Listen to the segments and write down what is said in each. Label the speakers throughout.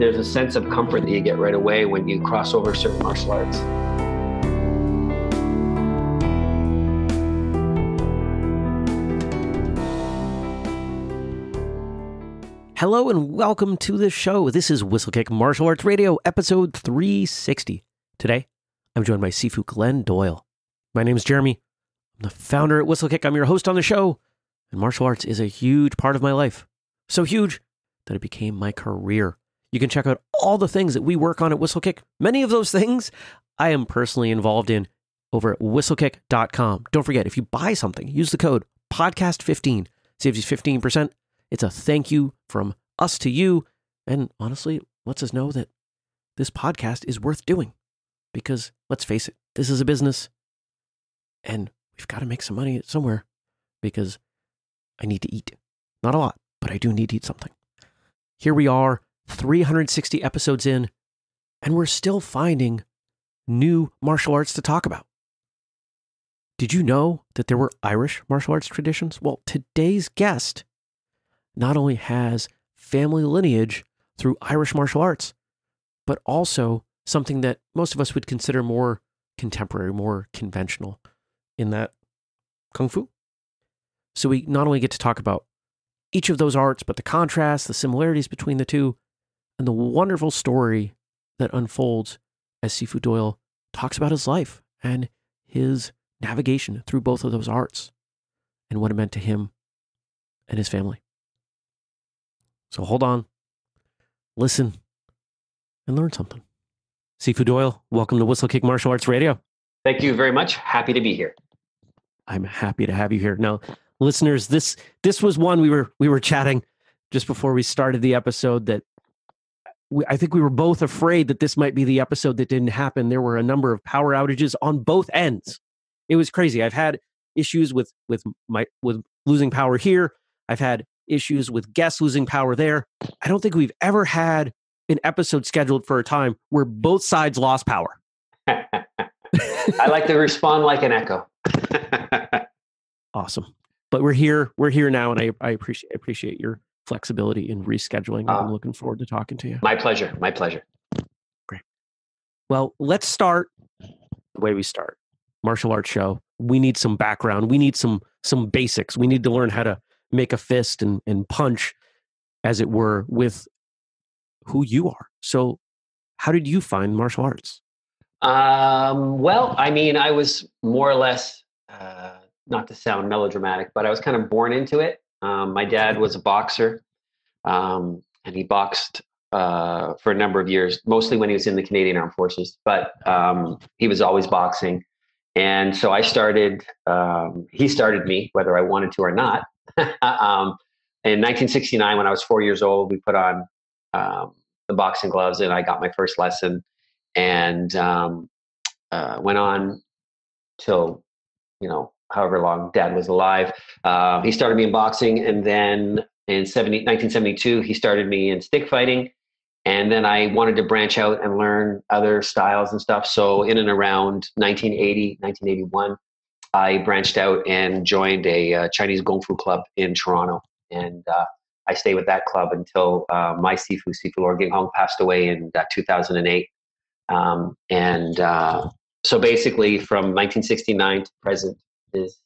Speaker 1: there's a sense of comfort that you get right away when you cross over certain martial arts.
Speaker 2: Hello and welcome to the show. This is Whistlekick Martial Arts Radio, episode 360. Today, I'm joined by Sifu Glen Doyle. My name is Jeremy. I'm the founder at Whistlekick. I'm your host on the show, and martial arts is a huge part of my life. So huge that it became my career. You can check out all the things that we work on at Whistlekick. Many of those things I am personally involved in over at whistlekick.com. Don't forget, if you buy something, use the code podcast15. Saves you 15%. It's a thank you from us to you. And honestly, lets us know that this podcast is worth doing. Because let's face it, this is a business and we've got to make some money somewhere because I need to eat. Not a lot, but I do need to eat something. Here we are, 360 episodes in, and we're still finding new martial arts to talk about. Did you know that there were Irish martial arts traditions? Well, today's guest not only has family lineage through Irish martial arts, but also something that most of us would consider more contemporary, more conventional in that Kung Fu. So we not only get to talk about each of those arts, but the contrast, the similarities between the two, and the wonderful story that unfolds as Sifu Doyle talks about his life and his navigation through both of those arts and what it meant to him and his family. So hold on, listen, and learn something. Sifu Doyle, welcome to Whistlekick Martial Arts Radio.
Speaker 1: Thank you very much. Happy to be here.
Speaker 2: I'm happy to have you here. Now, listeners, this this was one we were we were chatting just before we started the episode that we, I think we were both afraid that this might be the episode that didn't happen. There were a number of power outages on both ends. It was crazy. I've had issues with with my with losing power here. I've had issues with guests losing power there. I don't think we've ever had an episode scheduled for a time where both sides lost power.
Speaker 1: I like to respond like an echo.
Speaker 2: awesome. But we're here. We're here now, and I, I appreciate appreciate your flexibility in rescheduling. Uh, I'm looking forward to talking to you.
Speaker 1: My pleasure. My pleasure.
Speaker 2: Great. Well, let's start the way we start. Martial arts show. We need some background. We need some some basics. We need to learn how to make a fist and, and punch, as it were, with who you are. So, how did you find martial arts?
Speaker 1: Um, well, I mean, I was more or less, uh, not to sound melodramatic, but I was kind of born into it. Um, my dad was a boxer, um, and he boxed uh, for a number of years, mostly when he was in the Canadian Armed Forces. But um, he was always boxing, and so I started. Um, he started me, whether I wanted to or not. um, in 1969, when I was four years old, we put on um, the boxing gloves and I got my first lesson and uh, went on till, you know, however long dad was alive. Uh, he started me in boxing and then in 70, 1972, he started me in stick fighting. And then I wanted to branch out and learn other styles and stuff. So in and around 1980, 1981, I branched out and joined a uh, Chinese Kung Fu club in Toronto. And uh, I stayed with that club until uh, my Sifu, Sifu Lor Ging Hong, passed away in uh, 2008. Um, and uh, so basically, from 1969 to present has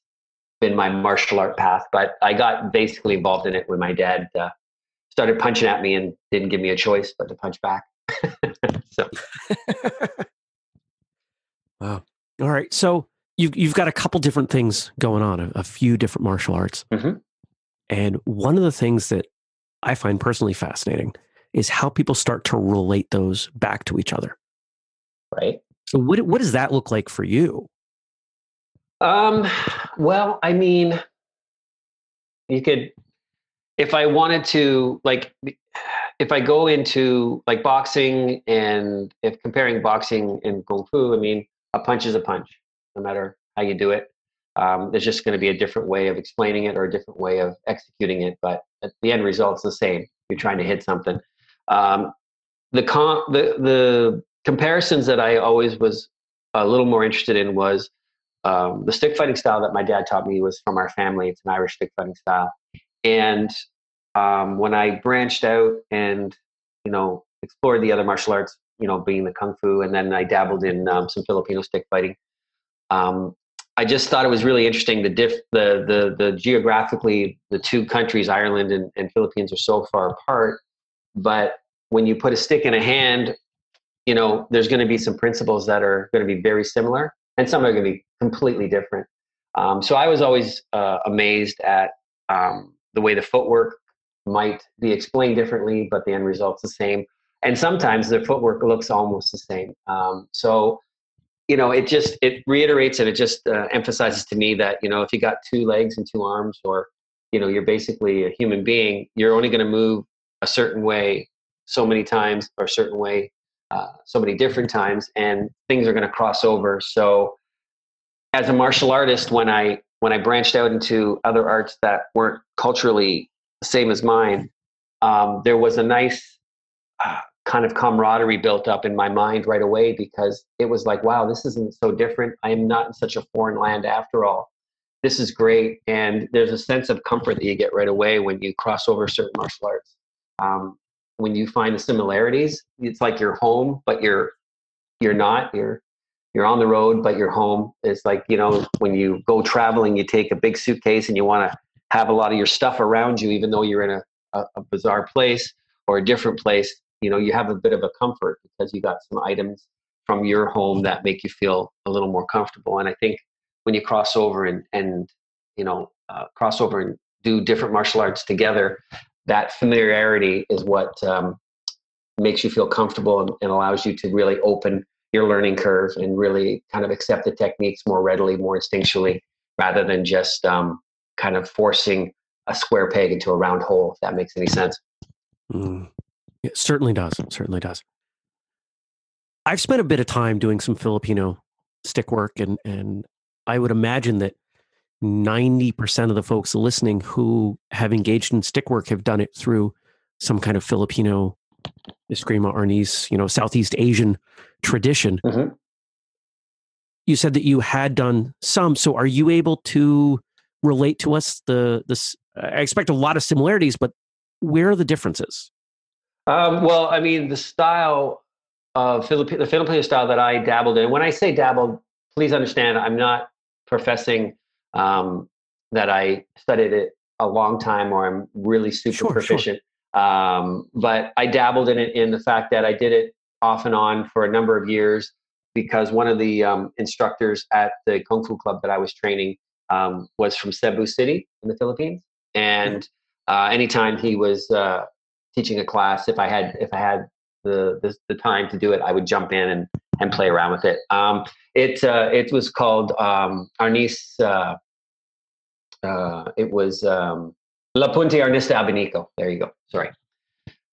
Speaker 1: been my martial art path. But I got basically involved in it when my dad uh, started punching at me and didn't give me a choice but to punch back. so.
Speaker 2: wow. All right. So you've you've got a couple different things going on, a, a few different martial arts,
Speaker 1: mm-hmm.
Speaker 2: and one of the things that I find personally fascinating is how people start to relate those back to each other.
Speaker 1: Right.
Speaker 2: So what what does that look like for you?
Speaker 1: Um. Well, I mean, you could, if I wanted to, like, if I go into like boxing and if comparing boxing and kung fu, I mean, a punch is a punch no matter how you do it. Um, there's just going to be a different way of explaining it or a different way of executing it, but at the end result's the same. You're trying to hit something. Um, the, com- the the comparisons that I always was a little more interested in was um, the stick fighting style that my dad taught me was from our family. It's an Irish stick fighting style, and um, when I branched out and you know explored the other martial arts, you know, being the kung fu, and then I dabbled in um, some Filipino stick fighting. Um, I just thought it was really interesting. The diff, the the the geographically, the two countries, Ireland and, and Philippines, are so far apart. But when you put a stick in a hand, you know, there's going to be some principles that are going to be very similar, and some are going to be completely different. Um, so I was always uh, amazed at um, the way the footwork might be explained differently, but the end result's the same. And sometimes the footwork looks almost the same. Um, so you know, it just it reiterates and it just uh, emphasizes to me that you know if you got two legs and two arms, or you know, you're basically a human being, you're only going to move a certain way so many times, or a certain way uh, so many different times, and things are going to cross over. So, as a martial artist, when I when I branched out into other arts that weren't culturally the same as mine, um, there was a nice uh, kind of camaraderie built up in my mind right away because it was like, wow, this isn't so different. I am not in such a foreign land after all. This is great. And there's a sense of comfort that you get right away when you cross over certain martial arts. Um, when you find the similarities, it's like you're home, but you're you're not. You're you're on the road, but you're home. It's like, you know, when you go traveling, you take a big suitcase and you want to have a lot of your stuff around you, even though you're in a, a, a bizarre place or a different place you know you have a bit of a comfort because you got some items from your home that make you feel a little more comfortable and i think when you cross over and and you know uh, cross over and do different martial arts together that familiarity is what um, makes you feel comfortable and, and allows you to really open your learning curve and really kind of accept the techniques more readily more instinctually rather than just um, kind of forcing a square peg into a round hole if that makes any sense
Speaker 2: mm. It certainly does. It certainly does. I've spent a bit of time doing some Filipino stick work, and and I would imagine that ninety percent of the folks listening who have engaged in stick work have done it through some kind of Filipino Eskrima Arnis, you know, Southeast Asian tradition. Mm-hmm. You said that you had done some. So are you able to relate to us the this I expect a lot of similarities, but where are the differences?
Speaker 1: Um, well, I mean, the style of Philippi- the Filipino style that I dabbled in. When I say dabbled, please understand, I'm not professing um, that I studied it a long time or I'm really super sure, proficient. Sure. Um, but I dabbled in it in the fact that I did it off and on for a number of years because one of the um, instructors at the Kung Fu club that I was training um, was from Cebu City in the Philippines. And uh, anytime he was uh, teaching a class, if I had if I had the the, the time to do it, I would jump in and and play around with it. Um, it uh, it was called um, Arnis. Uh, uh, it was um, Lapunti Arnis de Abanico. There you go. Sorry.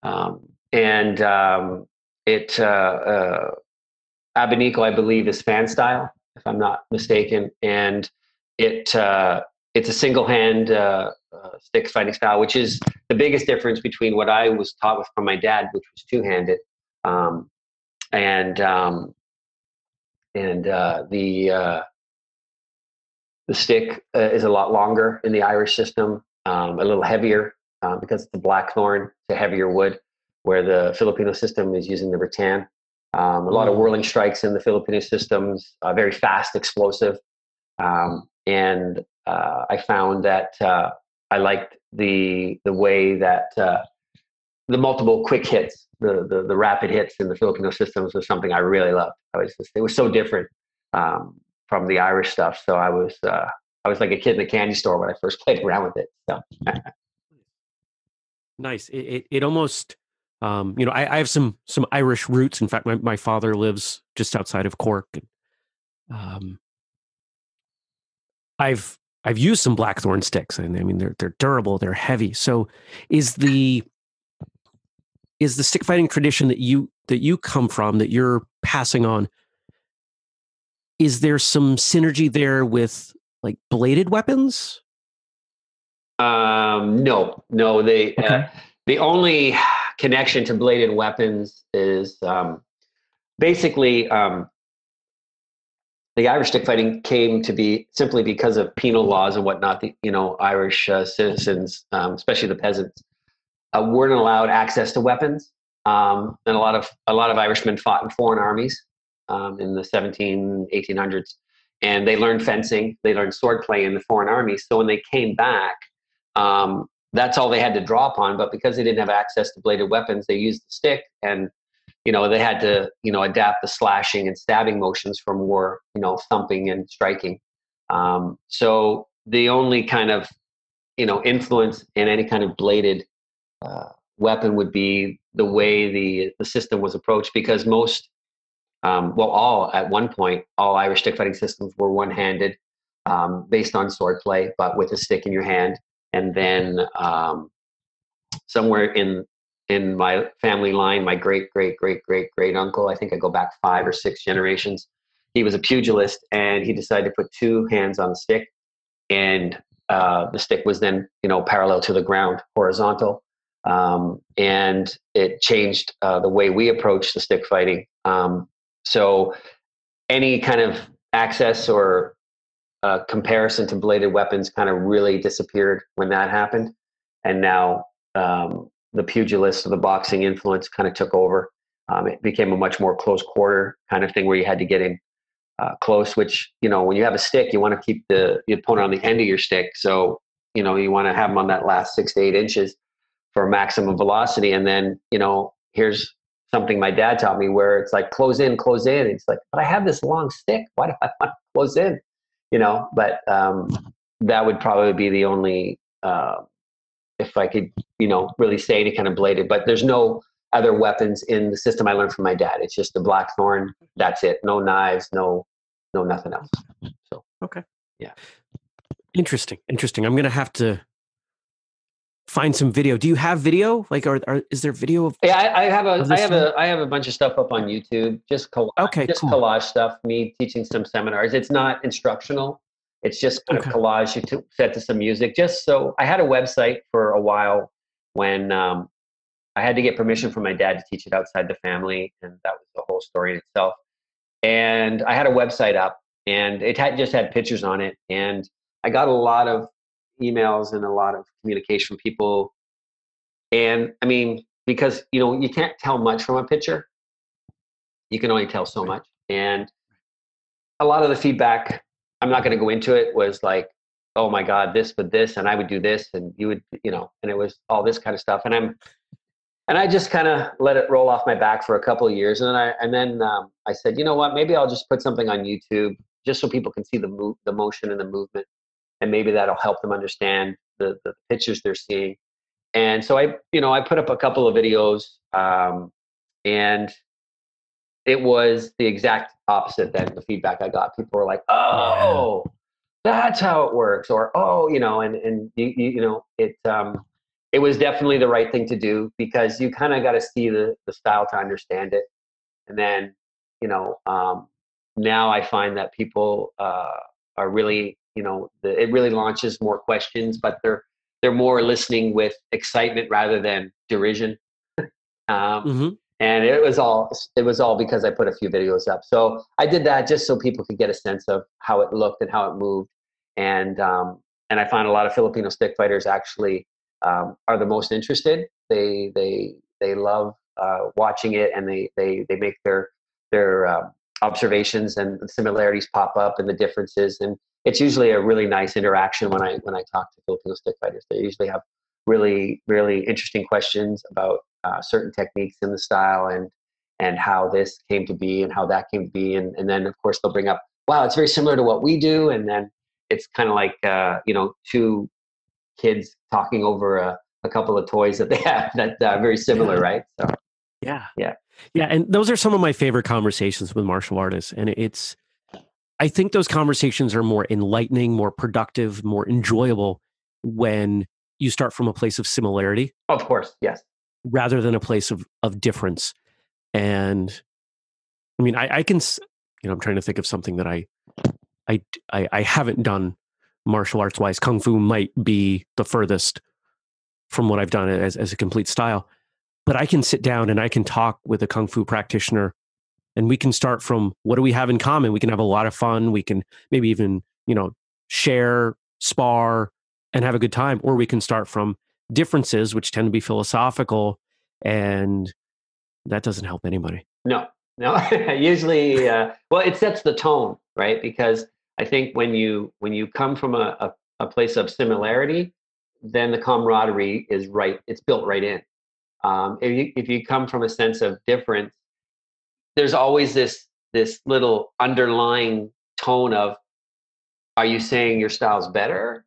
Speaker 1: Um, and um, it uh, uh, I believe, is fan style, if I'm not mistaken, and it uh, it's a single hand uh, uh, stick fighting style, which is the biggest difference between what I was taught with from my dad, which was two handed, um, and um, and uh, the the stick is a lot longer in the Irish system, um, a little heavier uh, because it's a blackthorn, it's a heavier wood, where the Filipino system is using the rattan. Um, a lot of mm. whirling strikes in the Filipino systems, very fast, explosive. Um, and uh, I found that uh, I liked the the way that uh, the multiple quick hits, the, the, the rapid hits in the Filipino systems was something I really loved. I was just, it was so different um, from the Irish stuff. So I was uh, I was like a kid in a candy store when I first played around with it. So.
Speaker 2: nice. It, it, it almost um, you know I, I, have some some Irish roots. In fact, my, my father lives just outside of Cork. And, um, I've I've used some blackthorn sticks, and I mean they're they're durable, they're heavy. So, is the is the stick fighting tradition that you that you come from that you're passing on? Is there some synergy there with like bladed weapons?
Speaker 1: Um, no, no. They uh, okay. uh, the only connection to bladed weapons is um, basically um, the Irish stick fighting came to be simply because of penal laws and whatnot. The you know Irish uh, citizens, um, especially the peasants, uh, weren't allowed access to weapons. um, and a lot of a lot of Irishmen fought in foreign armies um, in the 17, 1800s, and they learned fencing, they learned swordplay in the foreign army. So when they came back, um, that's all they had to draw upon. But because they didn't have access to bladed weapons, they used the stick, and you know they had to you know adapt the slashing and stabbing motions for more you know thumping and striking. Um, so the only kind of you know influence in any kind of bladed uh, weapon would be the way the the system was approached because most um, well all at one point all irish stick fighting systems were one-handed um, based on swordplay but with a stick in your hand. And then um, somewhere in in my family line my great great great great great uncle i think i go back five or six generations he was a pugilist and he decided to put two hands on the stick. And uh, the stick was then you know parallel to the ground horizontal. Um, and it changed uh, the way we approach the stick fighting. Um, so, any kind of access or uh, comparison to bladed weapons kind of really disappeared when that happened, and now um, the pugilist or the boxing influence kind of took over. Um, it became a much more close quarter kind of thing where you had to get in uh, close. Which you know, when you have a stick, you want to keep the, the opponent on the end of your stick, so you know you want to have them on that last six to eight inches for maximum velocity. And then, you know, here's something my dad taught me where it's like close in, close in. It's like, but I have this long stick. Why do I want to close in? You know, but um, that would probably be the only, uh, if I could, you know, really say any kind of bladed. But there's no other weapons in the system I learned from my dad. It's just the blackthorn. That's it. No knives. No, no nothing else. So
Speaker 2: okay,
Speaker 1: yeah,
Speaker 2: interesting, interesting. I'm gonna have to find some video. Do you have video? Like, are, are is there video of?
Speaker 1: Yeah, I, I have a, I have thing? a, I have a bunch of stuff up on YouTube. Just collage,
Speaker 2: okay,
Speaker 1: just
Speaker 2: cool.
Speaker 1: collage stuff. Me teaching some seminars. It's not instructional. It's just kind okay. of collage you t- set to some music. Just so I had a website for a while when um, I had to get permission from my dad to teach it outside the family, and that was the whole story in itself. And I had a website up, and it had just had pictures on it, and I got a lot of emails and a lot of communication from people. And I mean, because you know, you can't tell much from a picture. You can only tell so much. And a lot of the feedback, I'm not going to go into it, was like, oh my God, this, but this, and I would do this, and you would, you know, and it was all this kind of stuff. And I'm, and I just kind of let it roll off my back for a couple of years. And then I, and then um, I said, you know what, maybe I'll just put something on YouTube just so people can see the move, the motion and the movement and maybe that'll help them understand the, the pictures they're seeing. And so I, you know, I put up a couple of videos, um, and it was the exact opposite than the feedback I got. People were like, "Oh, that's how it works," or "Oh, you know," and and you, you know, it um, it was definitely the right thing to do because you kind of got to see the the style to understand it, and then you know, um, now I find that people uh, are really you know the, it really launches more questions but they're they're more listening with excitement rather than derision. Um, mm-hmm. and it was all it was all because i put a few videos up. So i did that just so people could get a sense of how it looked and how it moved. And um, and i find a lot of filipino stick fighters actually um, are the most interested. They they they love uh, watching it and they they they make their their um, observations and similarities pop up and the differences. And it's usually a really nice interaction when I when I talk to Filipino stick fighters. They usually have really really interesting questions about uh, certain techniques in the style and and how this came to be and how that came to be. And and then of course they'll bring up wow it's very similar to what we do. And then it's kind of like uh, you know two kids talking over a, a couple of toys that they have that are very similar
Speaker 2: yeah.
Speaker 1: right? So
Speaker 2: yeah.
Speaker 1: yeah.
Speaker 2: Yeah and those are some of my favorite conversations with martial artists. And it's I think those conversations are more enlightening, more productive, more enjoyable when you start from a place of similarity.
Speaker 1: Of course, yes.
Speaker 2: Rather than a place of, of difference. And I mean, I, I can, you know, I'm trying to think of something that I, I, I, I haven't done martial arts wise. Kung Fu might be the furthest from what I've done as, as a complete style. But I can sit down and I can talk with a Kung Fu practitioner and we can start from what do we have in common we can have a lot of fun we can maybe even you know share spar and have a good time or we can start from differences which tend to be philosophical and that doesn't help anybody.
Speaker 1: No, no. Usually, uh, well, it sets the tone, right? Because I think when you when you come from a, a, a place of similarity, then the camaraderie is right. It's built right in. Um, if you if you come from a sense of difference, there's always this this little underlying tone of, are you saying your style's better?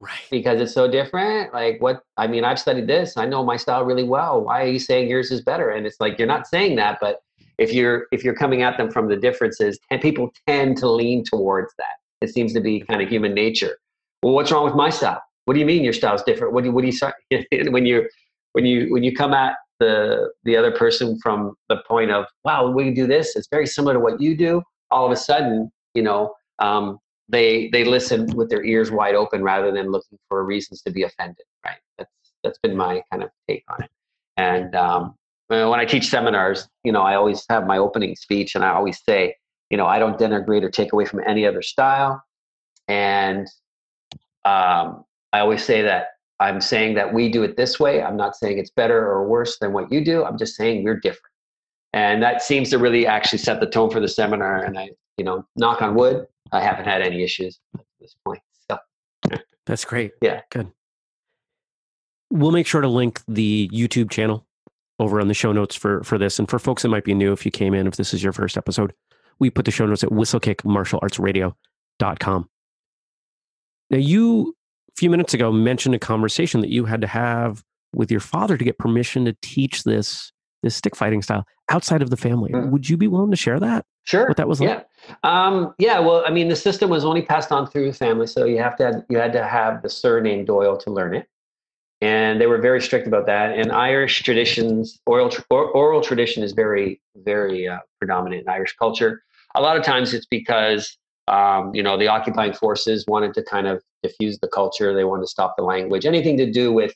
Speaker 2: Right.
Speaker 1: Because it's so different. Like what I mean, I've studied this. I know my style really well. Why are you saying yours is better? And it's like you're not saying that, but if you're if you're coming at them from the differences, and people tend to lean towards that. It seems to be kind of human nature. Well, what's wrong with my style? What do you mean your style's different? What do you, what do you start when you when you when you come at the the other person from the point of wow we can do this it's very similar to what you do. All of a sudden you know um, they they listen with their ears wide open rather than looking for reasons to be offended right? That's that's been my kind of take on it. And um, when i teach seminars you know i always have my opening speech and i always say you know i don't denigrate or take away from any other style. And um, i always say that I'm saying that we do it this way. I'm not saying it's better or worse than what you do. I'm just saying we're different. And that seems to really actually set the tone for the seminar. And I, you know, knock on wood, I haven't had any issues at this point. So
Speaker 2: that's great.
Speaker 1: Yeah.
Speaker 2: Good. We'll make sure to link the YouTube channel over on the show notes for for this. And for folks that might be new, if you came in, if this is your first episode, we put the show notes at whistlekickmartialartsradio.com. Now you few minutes ago mentioned a conversation that you had to have with your father to get permission to teach this this stick fighting style outside of the family. Mm. Would you be willing to share that?
Speaker 1: Sure.
Speaker 2: What that was
Speaker 1: yeah.
Speaker 2: like?
Speaker 1: Um, yeah. Well, I mean, the system was only passed on through the family, so you have to have, you had to have the surname Doyle to learn it, and they were very strict about that. And Irish traditions, oral oral tradition is very very uh, predominant in Irish culture. A lot of times, it's because um, you know the occupying forces wanted to kind of diffuse the culture. They wanted to stop the language. Anything to do with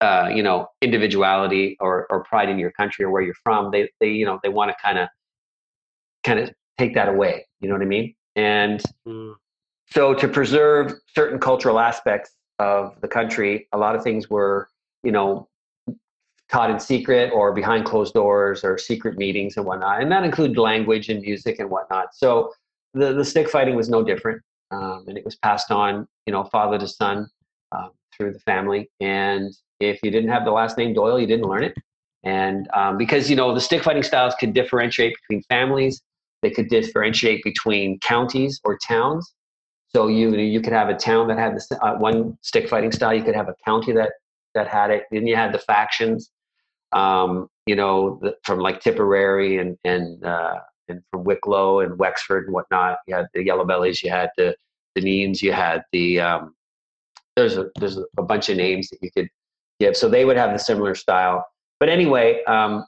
Speaker 1: uh, you know individuality or, or pride in your country or where you're from. They they you know they want to kind of kind of take that away. You know what I mean? And mm. so to preserve certain cultural aspects of the country, a lot of things were you know taught in secret or behind closed doors or secret meetings and whatnot. And that included language and music and whatnot. So the, the stick fighting was no different um, and it was passed on, you know, father to son uh, through the family. And if you didn't have the last name Doyle, you didn't learn it. And um, because you know the stick fighting styles could differentiate between families, they could differentiate between counties or towns. So you you could have a town that had the, uh, one stick fighting style. You could have a county that that had it. Then you had the factions. Um, you know, the, from like Tipperary and and uh, and from Wicklow and Wexford and whatnot. You had the Yellow Bellies, you had the the Neans, you had the um, there's a there's a bunch of names that you could give. So they would have the similar style. But anyway, um,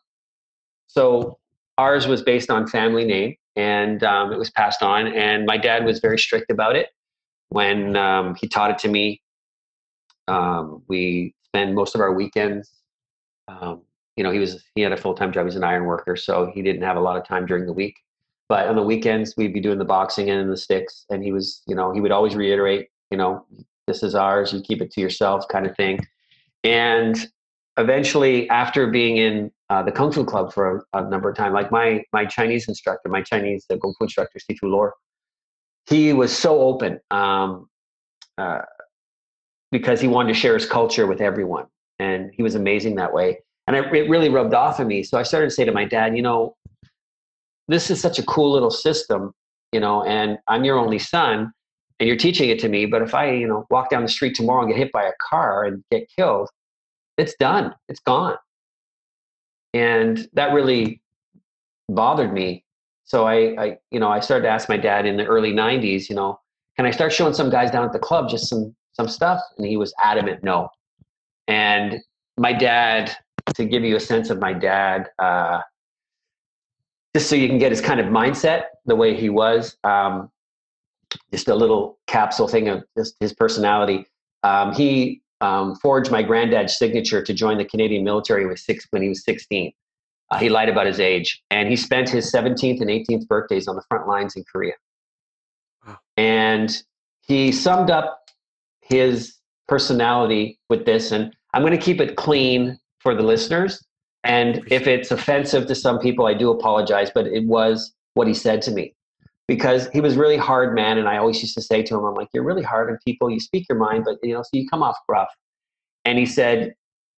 Speaker 1: so ours was based on family name, and um, it was passed on. And my dad was very strict about it when um, he taught it to me. Um, we spend most of our weekends um, you know, he was he had a full time job. He's an iron worker, so he didn't have a lot of time during the week. But on the weekends, we'd be doing the boxing and the sticks, and he was, you know, he would always reiterate, you know, this is ours. You keep it to yourself, kind of thing. And eventually, after being in uh, the kung fu club for a, a, number of times, like my my Chinese instructor, my Chinese the kung fu instructor, Sifu Lor, he was so open um, uh, because he wanted to share his culture with everyone, and he was amazing that way and it, it really rubbed off on me. So I started to say to my dad, you know, this is such a cool little system, you know, and I'm your only son, and you're teaching it to me. But if I, you know, walk down the street tomorrow and get hit by a car and get killed, it's done. It's gone. And that really bothered me. So I, I, you know, I started to ask my dad in the early '90s, you know, can I start showing some guys down at the club just some some stuff? And he was adamant, no. And my dad to give you a sense of my dad, uh, just so you can get his kind of mindset, the way he was. Um, just a little capsule thing of just his personality. Um, he um, forged my granddad's signature to join the Canadian military when, six, when he was 16. Uh, he lied about his age, and he spent his 17th and 18th birthdays on the front lines in Korea. Wow. And he summed up his personality with this, and I'm going to keep it clean for the listeners. And if it's offensive to some people, I do apologize, but it was what he said to me because he was really hard man. And I always used to say to him, I'm like, you're really hard on people. You speak your mind, but you know, so you come off gruff. And he said,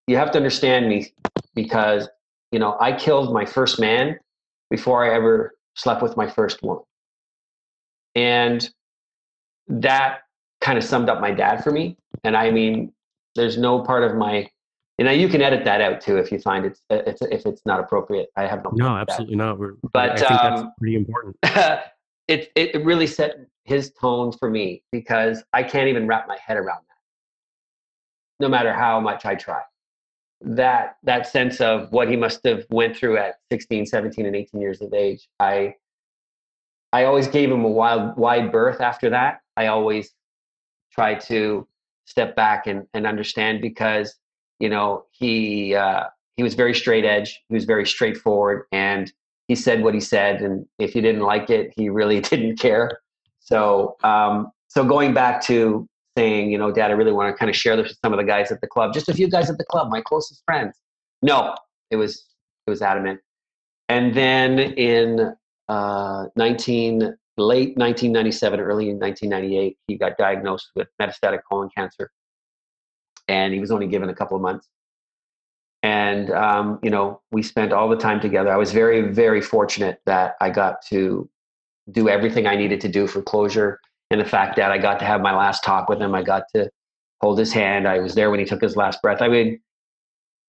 Speaker 1: you have to understand me because, you know, I killed my first man before I ever slept with my first woman. And that kind of summed up my dad for me. And I mean, there's no part of my you know, you can edit that out too if you find it's, it's if it's not appropriate. I have no.
Speaker 2: No, absolutely not. We're,
Speaker 1: but
Speaker 2: I think
Speaker 1: um,
Speaker 2: that's pretty important.
Speaker 1: it it really set his tone for me because I can't even wrap my head around that. No matter how much I try, that that sense of what he must have went through at 16, 17, and 18 years of age, I I always gave him a wild wide berth after that. I always try to step back and, and understand because you know he uh, he was very straight edge he was very straightforward and he said what he said and if you didn't like it he really didn't care. So um, so going back to saying you know dad i really want to kind of share this with some of the guys at the club just a few guys at the club my closest friends. No it was it was adamant. And then in uh, 19 late 1997 early in 1998 he got diagnosed with metastatic colon cancer and he was only given a couple of months. And um, you know, we spent all the time together. I was very, very fortunate that I got to do everything I needed to do for closure, and the fact that I got to have my last talk with him. I got to hold his hand. I was there when he took his last breath. I mean,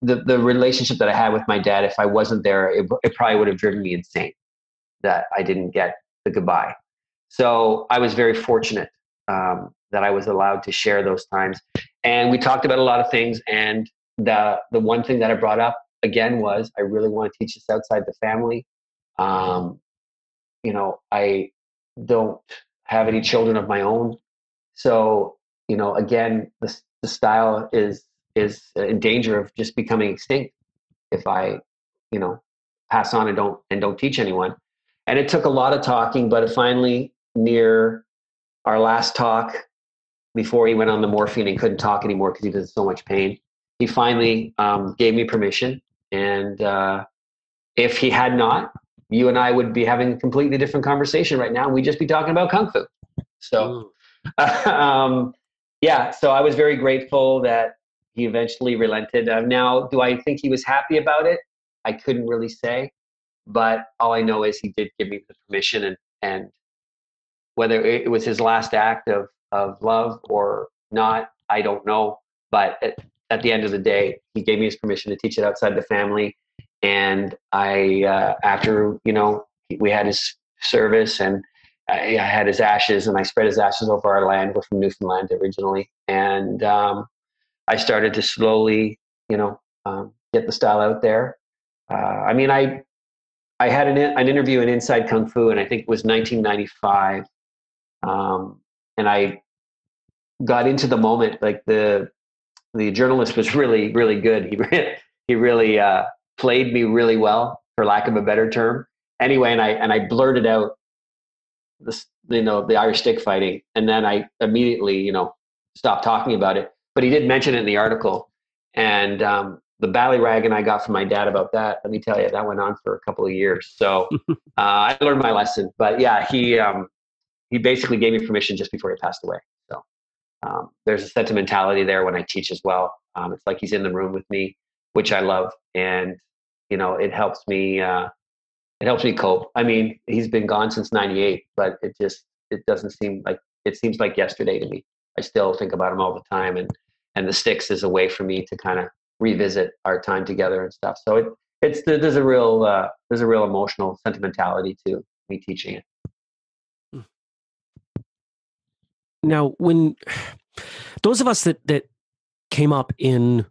Speaker 1: the the relationship that I had with my dad, if I wasn't there, it, it probably would have driven me insane that I didn't get the goodbye. So I was very fortunate um, that I was allowed to share those times. And we talked about a lot of things. And the the one thing that I brought up again was I really want to teach this outside the family. Um, you know, I don't have any children of my own, so you know, again, the the style is is in danger of just becoming extinct if I, you know, pass on and don't and don't teach anyone. And it took a lot of talking, but it finally, near our last talk, before he went on the morphine and couldn't talk anymore because he was in so much pain. He finally um, gave me permission, and uh, if he had not, you and I would be having a completely different conversation right now. We'd just be talking about kung fu. So, um, yeah. So I was very grateful that he eventually relented. Uh, now, do I think he was happy about it? I couldn't really say, but all I know is he did give me the permission, and and whether it was his last act of of love or not, I don't know. But at, at the end of the day, he gave me his permission to teach it outside the family. And I, uh, after, you know, we had his service and I, I, had his ashes and I spread his ashes over our land. We're from Newfoundland originally. And um, I started to slowly, you know, um, get the style out there. Uh, I mean, I, I had an, an interview in Inside Kung Fu, and I think it was 1995. Um, and I got into the moment. Like the the journalist was really really good. He he really uh, played me really well, for lack of a better term. Anyway, and I and I blurted out this you know the Irish stick fighting, and then I immediately you know stopped talking about it. But he did mention it in the article, and um, the ballyrag and I got from my dad about that. Let me tell you, that went on for a couple of years. So uh, I learned my lesson. But yeah, he um, he basically gave me permission just before he passed away. Um, there's a sentimentality there when I teach as well. Um, it's like he's in the room with me, which I love, and you know it helps me. Uh, it helps me cope. I mean, he's been gone since '98, but it just it doesn't seem like it seems like yesterday to me. I still think about him all the time, and and the sticks is a way for me to kind of revisit our time together and stuff. So it it's there's a real uh, there's a real emotional sentimentality to me teaching it.
Speaker 2: Now, when those of us that that came up in,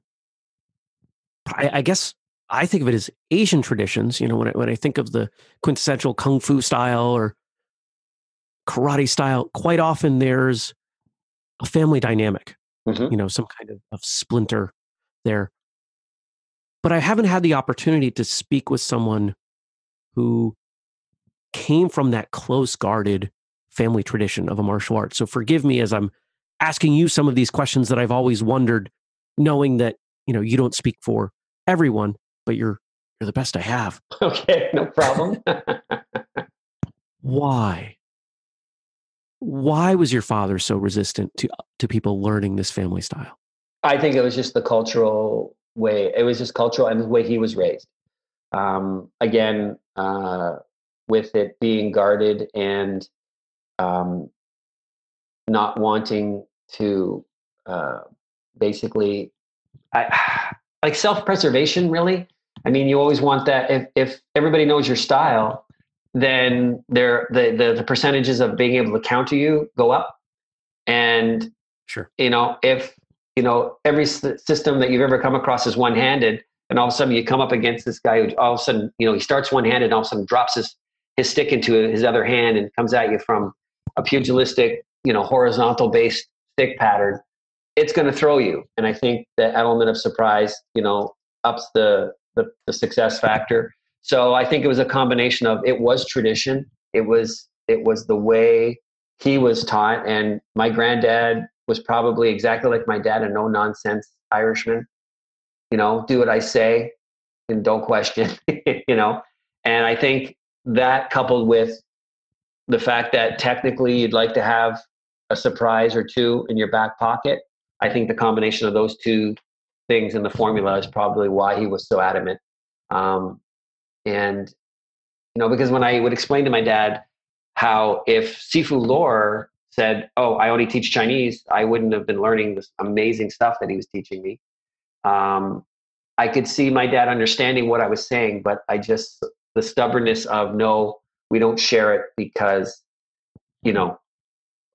Speaker 2: I, I guess I think of it as Asian traditions. You know, when I, when I think of the quintessential kung fu style or karate style, quite often there's a family dynamic. Mm-hmm. You know, some kind of, of splinter there. But I haven't had the opportunity to speak with someone who came from that close guarded family tradition of a martial art. So forgive me as I'm asking you some of these questions that I've always wondered, knowing that, you know, you don't speak for everyone, but you're You're the best I have.
Speaker 1: Okay, no problem.
Speaker 2: Why? Why was your father so resistant to to people learning this family style?
Speaker 1: I think it was just the cultural way. It was just cultural and the way he was raised. Um, again, uh, with it being guarded and um, not wanting to uh, basically, I, like self preservation. Really, I mean, you always want that. If if everybody knows your style, then there the, the the percentages of being able to counter you go up. And
Speaker 2: sure,
Speaker 1: you know, if you know every system that you've ever come across is one handed, and all of a sudden you come up against this guy who all of a sudden you know he starts one handed, and all of a sudden drops his his stick into his other hand and comes at you from a pugilistic, you know, horizontal based stick pattern. It's going to throw you, and I think the element of surprise, you know, ups the the, the success factor. So I think it was a combination of it was tradition, it was it was the way he was taught, and my granddad was probably exactly like my dad, a no nonsense Irishman. You know, do what I say and don't question. you know, and I think that coupled with the fact that technically you'd like to have a surprise or two in your back pocket, I think the combination of those two things in the formula is probably why he was so adamant. Um, and you know, because when I would explain to my dad how if Sifu Lor said, "Oh, I only teach Chinese," I wouldn't have been learning this amazing stuff that he was teaching me. Um, I could see my dad understanding what I was saying, but I just the stubbornness of no, we don't share it because you know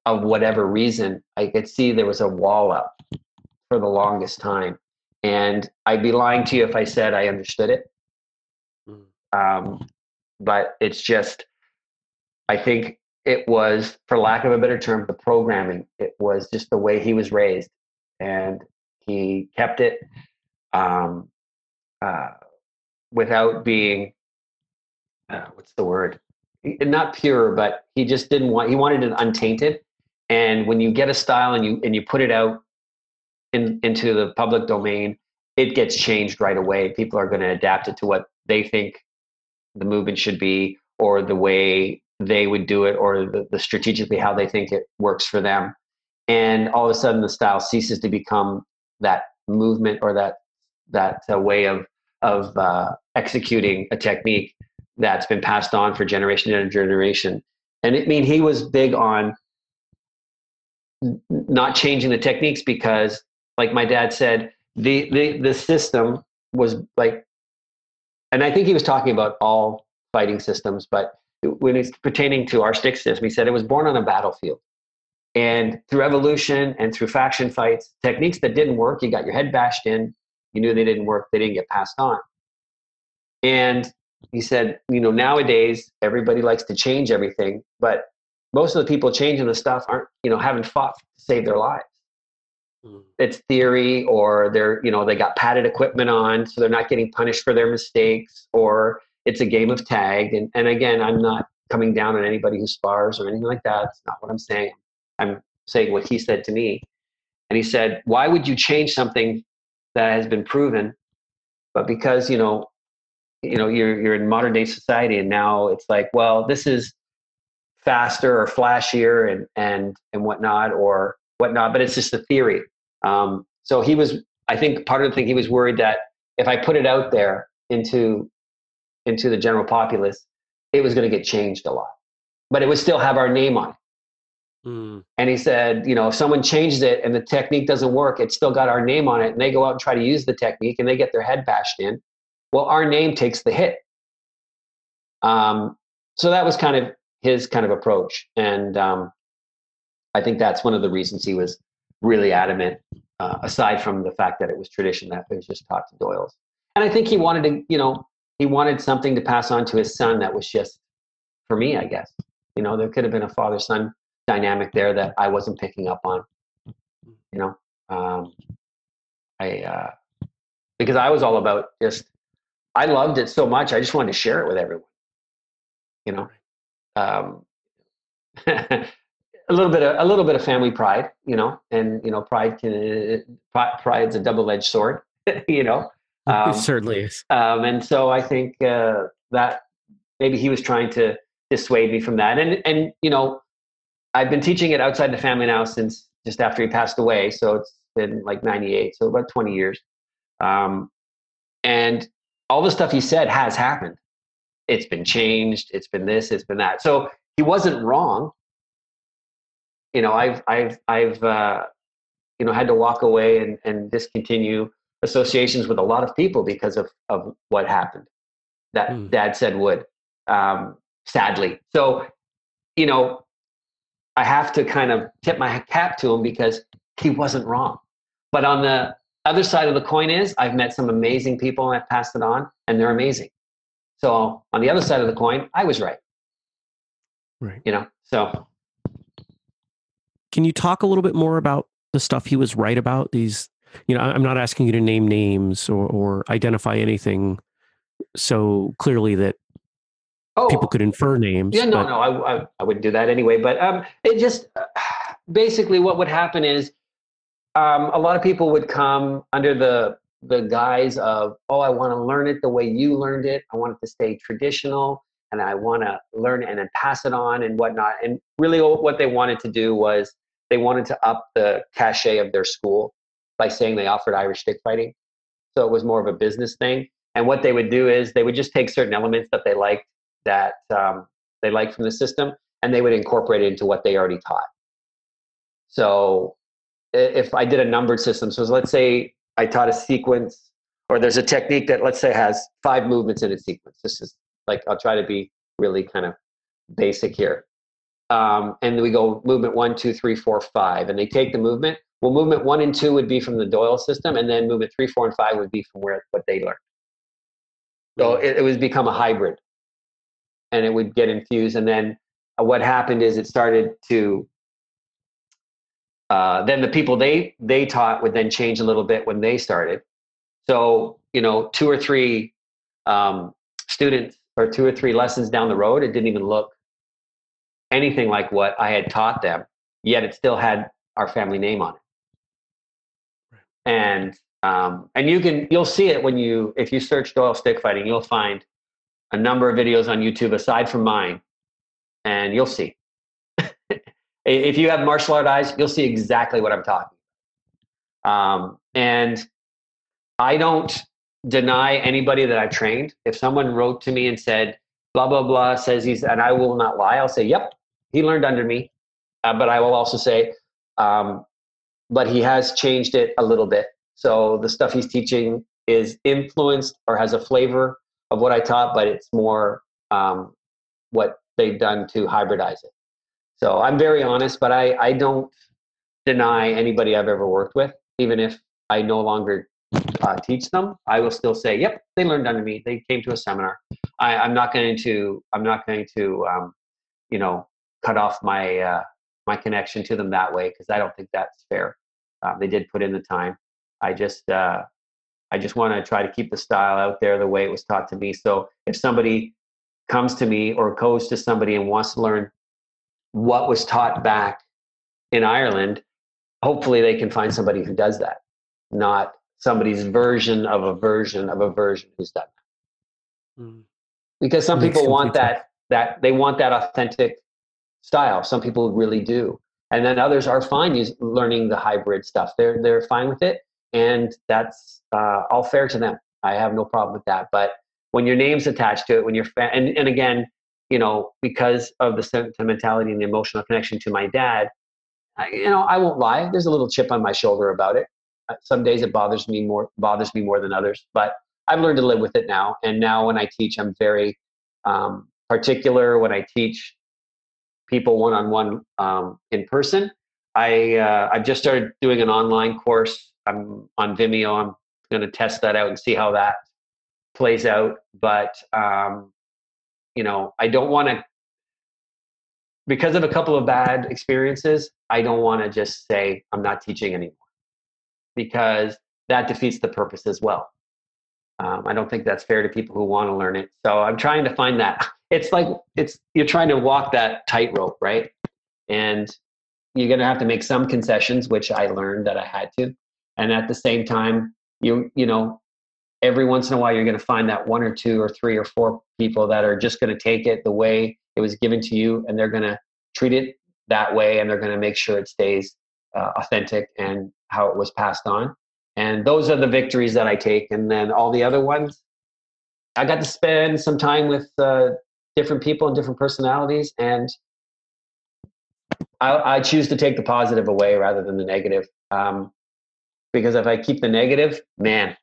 Speaker 1: of whatever reason. I could see there was a wall up for the longest time, and I'd be lying to you if I said I understood it. Mm. Um, but it's just, I think it was, for lack of a better term, the programming. It was just the way he was raised, and he kept it um, uh, without being, uh, what's the word? Not pure, but he just didn't want. He wanted it untainted. And when you get a style and you and you put it out in, into the public domain, it gets changed right away. People are going to adapt it to what they think the movement should be, or the way they would do it, or the, the strategically how they think it works for them. And all of a sudden, the style ceases to become that movement or that that uh, way of of uh, executing a technique that's been passed on for generation after generation. And it I mean he was big on not changing the techniques because like my dad said, the the the system was like, and I think he was talking about all fighting systems, but when it's pertaining to our stick system, he said it was born on a battlefield. And through evolution and through faction fights, techniques that didn't work, you got your head bashed in, you knew they didn't work, they didn't get passed on. And he said, you know, nowadays everybody likes to change everything, but most of the people changing the stuff aren't, you know, haven't fought to save their lives. Mm. It's theory, or they're, you know, they got padded equipment on, so they're not getting punished for their mistakes, or it's a game of tag. And, and again, I'm not coming down on anybody who spars or anything like that. It's not what I'm saying. I'm saying what he said to me. And he said, Why would you change something that has been proven? But because, you know, you know, you're you're in modern day society and now it's like, well, this is faster or flashier and and and whatnot or whatnot, but it's just a theory. Um, so he was, I think, part of the thing he was worried that if I put it out there into into the general populace, it was going to get changed a lot, but it would still have our name on it. Mm. And he said, you know, if someone changes it and the technique doesn't work, it's still got our name on it, and they go out and try to use the technique and they get their head bashed in. Well, our name takes the hit. Um, so that was kind of his kind of approach, and um, I think that's one of the reasons he was really adamant. Uh, aside from the fact that it was tradition that it was just taught to Doyle's, and I think he wanted to, you know, he wanted something to pass on to his son that was just for me, I guess. You know, there could have been a father son dynamic there that I wasn't picking up on. You know, um, I uh, because I was all about just I loved it so much. I just wanted to share it with everyone. You know, um, a little bit of a little bit of family pride, you know, and you know, pride can pride, pride's a double edged sword, you know.
Speaker 2: Um, it certainly is.
Speaker 1: Um, and so I think uh, that maybe he was trying to dissuade me from that. And and you know, I've been teaching it outside the family now since just after he passed away. So it's been like 98, so about 20 years. Um, and all the stuff he said has happened. It's been changed. It's been this. It's been that. So he wasn't wrong. You know, I've I've I've uh, you know had to walk away and, and discontinue associations with a lot of people because of of what happened. That mm. Dad said would. Um, sadly, so you know, I have to kind of tip my cap to him because he wasn't wrong. But on the other side of the coin is I've met some amazing people and I've passed it on, and they're amazing. So on the other side of the coin, I was right.
Speaker 2: Right.
Speaker 1: You know, so.
Speaker 2: Can you talk a little bit more about the stuff he was right about? These, you know, I'm not asking you to name names or, or identify anything so clearly that oh, people could infer names.
Speaker 1: Yeah, no, but... no, I, I, I, wouldn't do that anyway. But um, it just uh, basically what would happen is um, a lot of people would come under the the guise of, oh, I want to learn it the way you learned it. I want it to stay traditional and I want to learn and then pass it on and whatnot. And really, what they wanted to do was they wanted to up the cachet of their school by saying they offered Irish stick fighting. So it was more of a business thing. And what they would do is they would just take certain elements that they liked that um, they liked from the system and they would incorporate it into what they already taught. So if I did a numbered system, so let's say I taught a sequence, or there's a technique that let's say has five movements in a sequence. This is like I'll try to be really kind of basic here. Um, and we go movement one, two, three, four, five, and they take the movement. Well, movement one and two would be from the Doyle system, and then movement three, four, and five would be from where what they learned. So it, it would become a hybrid, and it would get infused. And then uh, what happened is it started to uh, then the people they they taught would then change a little bit when they started. So you know, two or three um, students or two or three lessons down the road, it didn't even look anything like what I had taught them. Yet it still had our family name on it. And um, and you can you'll see it when you if you search Doyle stick fighting, you'll find a number of videos on YouTube aside from mine, and you'll see if you have martial art eyes, you'll see exactly what I'm talking. Um, and I don't deny anybody that I've trained. If someone wrote to me and said, blah, blah, blah, says he's, and I will not lie, I'll say, yep, he learned under me. Uh, but I will also say, um, but he has changed it a little bit. So the stuff he's teaching is influenced or has a flavor of what I taught, but it's more um, what they've done to hybridize it. So I'm very honest, but I, I don't deny anybody I've ever worked with, even if I no longer uh, teach them. I will still say, "Yep, they learned under me. They came to a seminar." I, am not going to. I'm not going to. Um, you know, cut off my uh, my connection to them that way because I don't think that's fair. Uh, they did put in the time. I just uh, I just want to try to keep the style out there the way it was taught to me. So if somebody comes to me or goes to somebody and wants to learn what was taught back in Ireland, hopefully they can find somebody who does that, not somebody's version of a version of a version who's done that. Mm. Because some people want that that they want that authentic style. Some people really do. And then others are fine using, learning the hybrid stuff. They're they're fine with it, and that's uh, all fair to them. I have no problem with that. But when your name's attached to it, when you're fa- and and again, you know, because of the sentimentality and the emotional connection to my dad, I, you know, I won't lie. There's a little chip on my shoulder about it. Uh, some days it bothers me more bothers me more than others, but I've learned to live with it now. And now when I teach, I'm very um, particular. When I teach people one on one in person, I uh, I've just started doing an online course. I'm on Vimeo. I'm going to test that out and see how that plays out. But um, you know, I don't want to, because of a couple of bad experiences, I don't want to just say I'm not teaching anymore because that defeats the purpose as well. Um, I don't think that's fair to people who want to learn it. So I'm trying to find that. It's like it's you're trying to walk that tightrope, right? And you're going to have to make some concessions, which I learned that I had to. And at the same time, you you know, every once in a while you're going to find that one or two or three or four people that are just going to take it the way it was given to you and they're going to treat it that way and they're going to make sure it stays uh, authentic and how it was passed on. And those are the victories that i take. And then all the other ones i got to spend some time with uh, different people and different personalities and I, I, choose to take the positive away rather than the negative. Um, because if i keep the negative man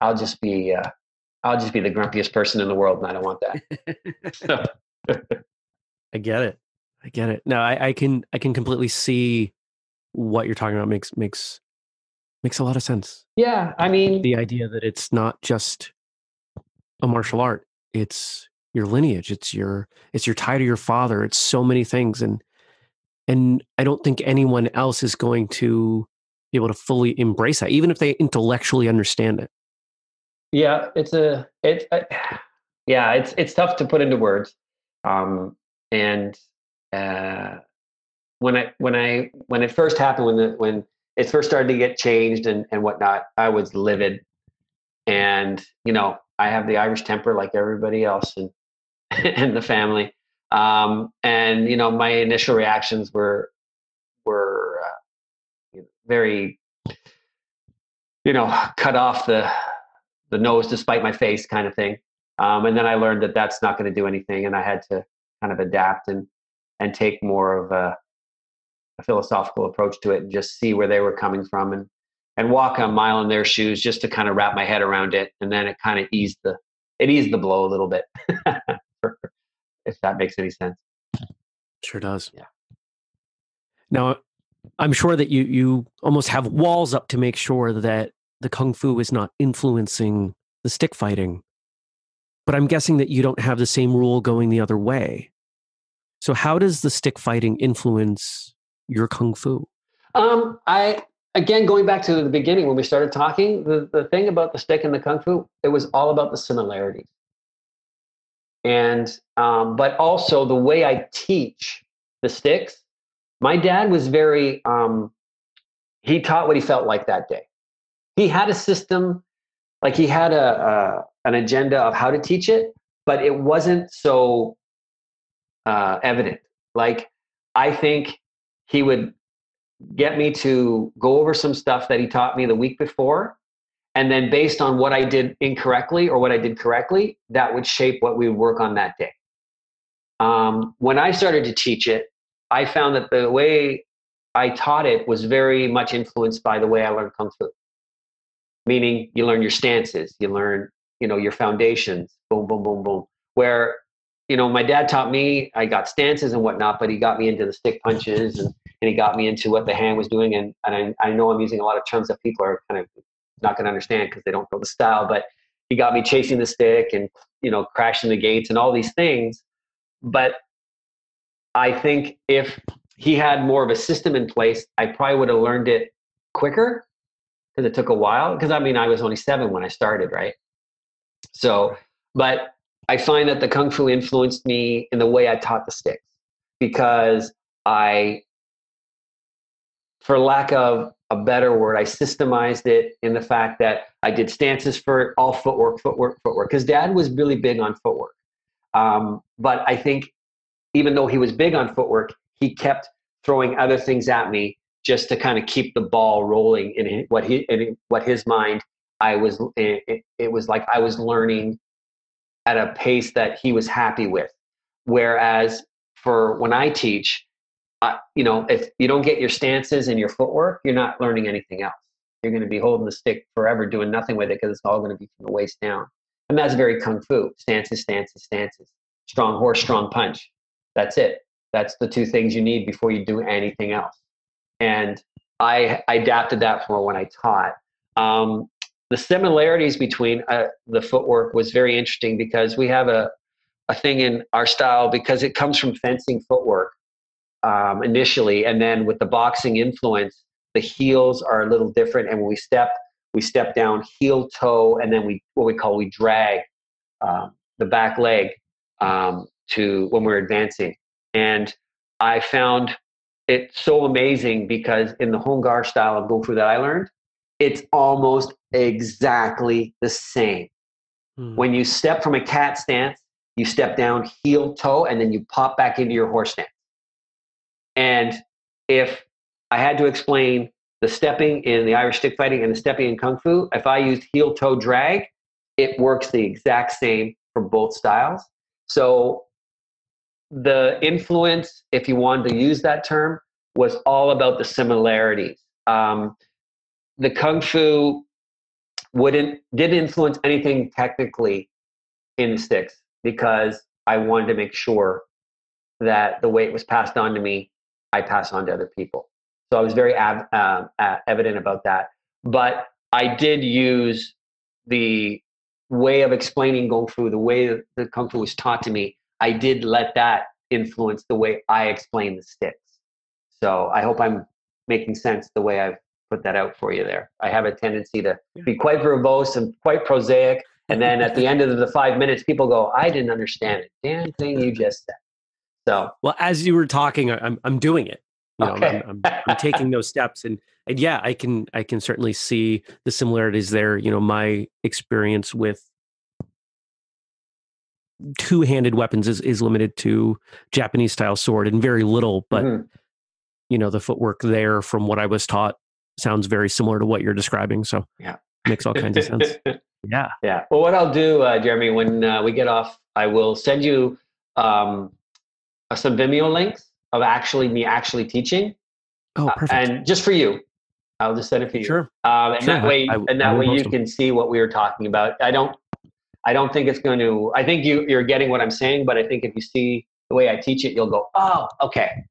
Speaker 1: i'll just be uh, i'll just be the grumpiest person in the world and i don't want that
Speaker 2: i get it i get it no I, I can i can completely see what you're talking about makes makes makes a lot of sense.
Speaker 1: Yeah, I mean
Speaker 2: the idea that it's not just a martial art; it's your lineage, it's your it's your tie to your father. It's so many things, and and I don't think anyone else is going to be able to fully embrace that, even if they intellectually understand it.
Speaker 1: Yeah, it's a it's a, yeah, it's it's tough to put into words, um, and uh, when I when I when it first happened when the when it first started to get changed and and whatnot, I was livid, and you know I have the Irish temper like everybody else and and the family, um, and you know my initial reactions were were uh, very you know cut off the the nose despite my face kind of thing, um, and then I learned that that's not going to do anything, and I had to kind of adapt and and take more of a a philosophical approach to it and just see where they were coming from and and walk a mile in their shoes just to kind of wrap my head around it and then it kind of eased the it eased the blow a little bit if that makes any sense.
Speaker 2: Sure does.
Speaker 1: Yeah.
Speaker 2: Now i'm sure that you you almost have walls up to make sure that the kung fu is not influencing the stick fighting but i'm guessing that you don't have the same rule going the other way so how does the stick fighting influence your kung fu?
Speaker 1: Um, I again going back to the beginning when we started talking, the, the thing about the stick and the kung fu, it was all about the similarities. And um, but also the way I teach the sticks, my dad was very um, he taught what he felt like that day. He had a system, like he had a, a an agenda of how to teach it, but it wasn't so uh, evident. Like I think he would get me to go over some stuff that he taught me the week before and then based on what i did incorrectly or what i did correctly that would shape what we would work on that day um, when i started to teach it i found that the way i taught it was very much influenced by the way i learned kung fu meaning you learn your stances you learn you know your foundations boom boom boom boom where you know, my dad taught me, I got stances and whatnot, but he got me into the stick punches and, and he got me into what the hand was doing. And, and I, I know I'm using a lot of terms that people are kind of not going to understand because they don't know the style, but he got me chasing the stick and, you know, crashing the gates and all these things. But I think if he had more of a system in place, I probably would have learned it quicker because it took a while. Because I mean, I was only seven when I started, right? So, but I find that the kung fu influenced me in the way I taught the sticks because I, for lack of a better word, I systemized it in the fact that I did stances for all footwork, footwork, footwork. Because dad was really big on footwork. Um, but I think even though he was big on footwork, he kept throwing other things at me just to kind of keep the ball rolling in what he in what his mind I was it, it was like I was learning at a pace that he was happy with. Whereas for when I teach, you know, if you don't get your stances and your footwork, you're not learning anything else. You're going to be holding the stick forever, doing nothing with it because it's all going to be from the waist down. And that's very kung fu stances, stances, stances. Strong horse, strong punch. That's it. That's the two things you need before you do anything else. And I, I adapted that for when I taught. Um, the similarities between uh, the footwork was very interesting because we have a, a thing in our style because it comes from fencing footwork um, initially and then with the boxing influence the heels are a little different and when we step we step down heel toe and then we what we call we drag um, the back leg um, to when we're advancing and i found it so amazing because in the Hung Gar style of Kung Fu that I learned, it's almost exactly the same.
Speaker 2: Hmm.
Speaker 1: When you step from a cat stance, you step down heel toe and then you pop back into your horse stance. And if I had to explain the stepping in the Irish stick fighting and the stepping in Kung Fu, if I used heel toe drag, it works the exact same for both styles. So the influence, if you wanted to use that term, was all about the similarities. Um, the Kung Fu wouldn't did influence anything technically in sticks because I wanted to make sure that the way it was passed on to me, I pass on to other people. So I was very uh, uh, evident about that. But I did use the way of explaining Kung Fu, the way the Kung Fu was taught to me. I did let that influence the way I explain the sticks. So I hope I'm making sense the way I've put that out for you there. I have a tendency to be quite verbose and quite prosaic. And then at the end of the five minutes, people go, I didn't understand it. Damn thing you just said. So,
Speaker 2: Well, as you were talking, I'm I'm doing it. You know, I'm-
Speaker 1: Okay.
Speaker 2: I'm, I'm, I'm taking those steps, and and yeah, I can I can certainly see the similarities there. You know, my experience with two-handed weapons is is limited to Japanese style sword and very little, but
Speaker 1: mhm.
Speaker 2: you know, the footwork there, from what I was taught, sounds very similar to what you're describing. So
Speaker 1: Yeah.
Speaker 2: makes all kinds of sense. Yeah.
Speaker 1: Yeah. Well, what I'll do, uh, Jeremy, when uh, we get off, I will send you um, uh, some Vimeo links of actually me actually teaching,
Speaker 2: Oh,
Speaker 1: uh, and just for you. I'll just send it for you.
Speaker 2: sure.
Speaker 1: Um, and
Speaker 2: Sure,
Speaker 1: that way,
Speaker 2: I-
Speaker 1: and that way, you
Speaker 2: post 'em.
Speaker 1: can see what we were talking about. I don't, I don't think it's going to. I think you you're getting what I'm saying, but I think if you see the way I teach it, you'll go, oh, okay.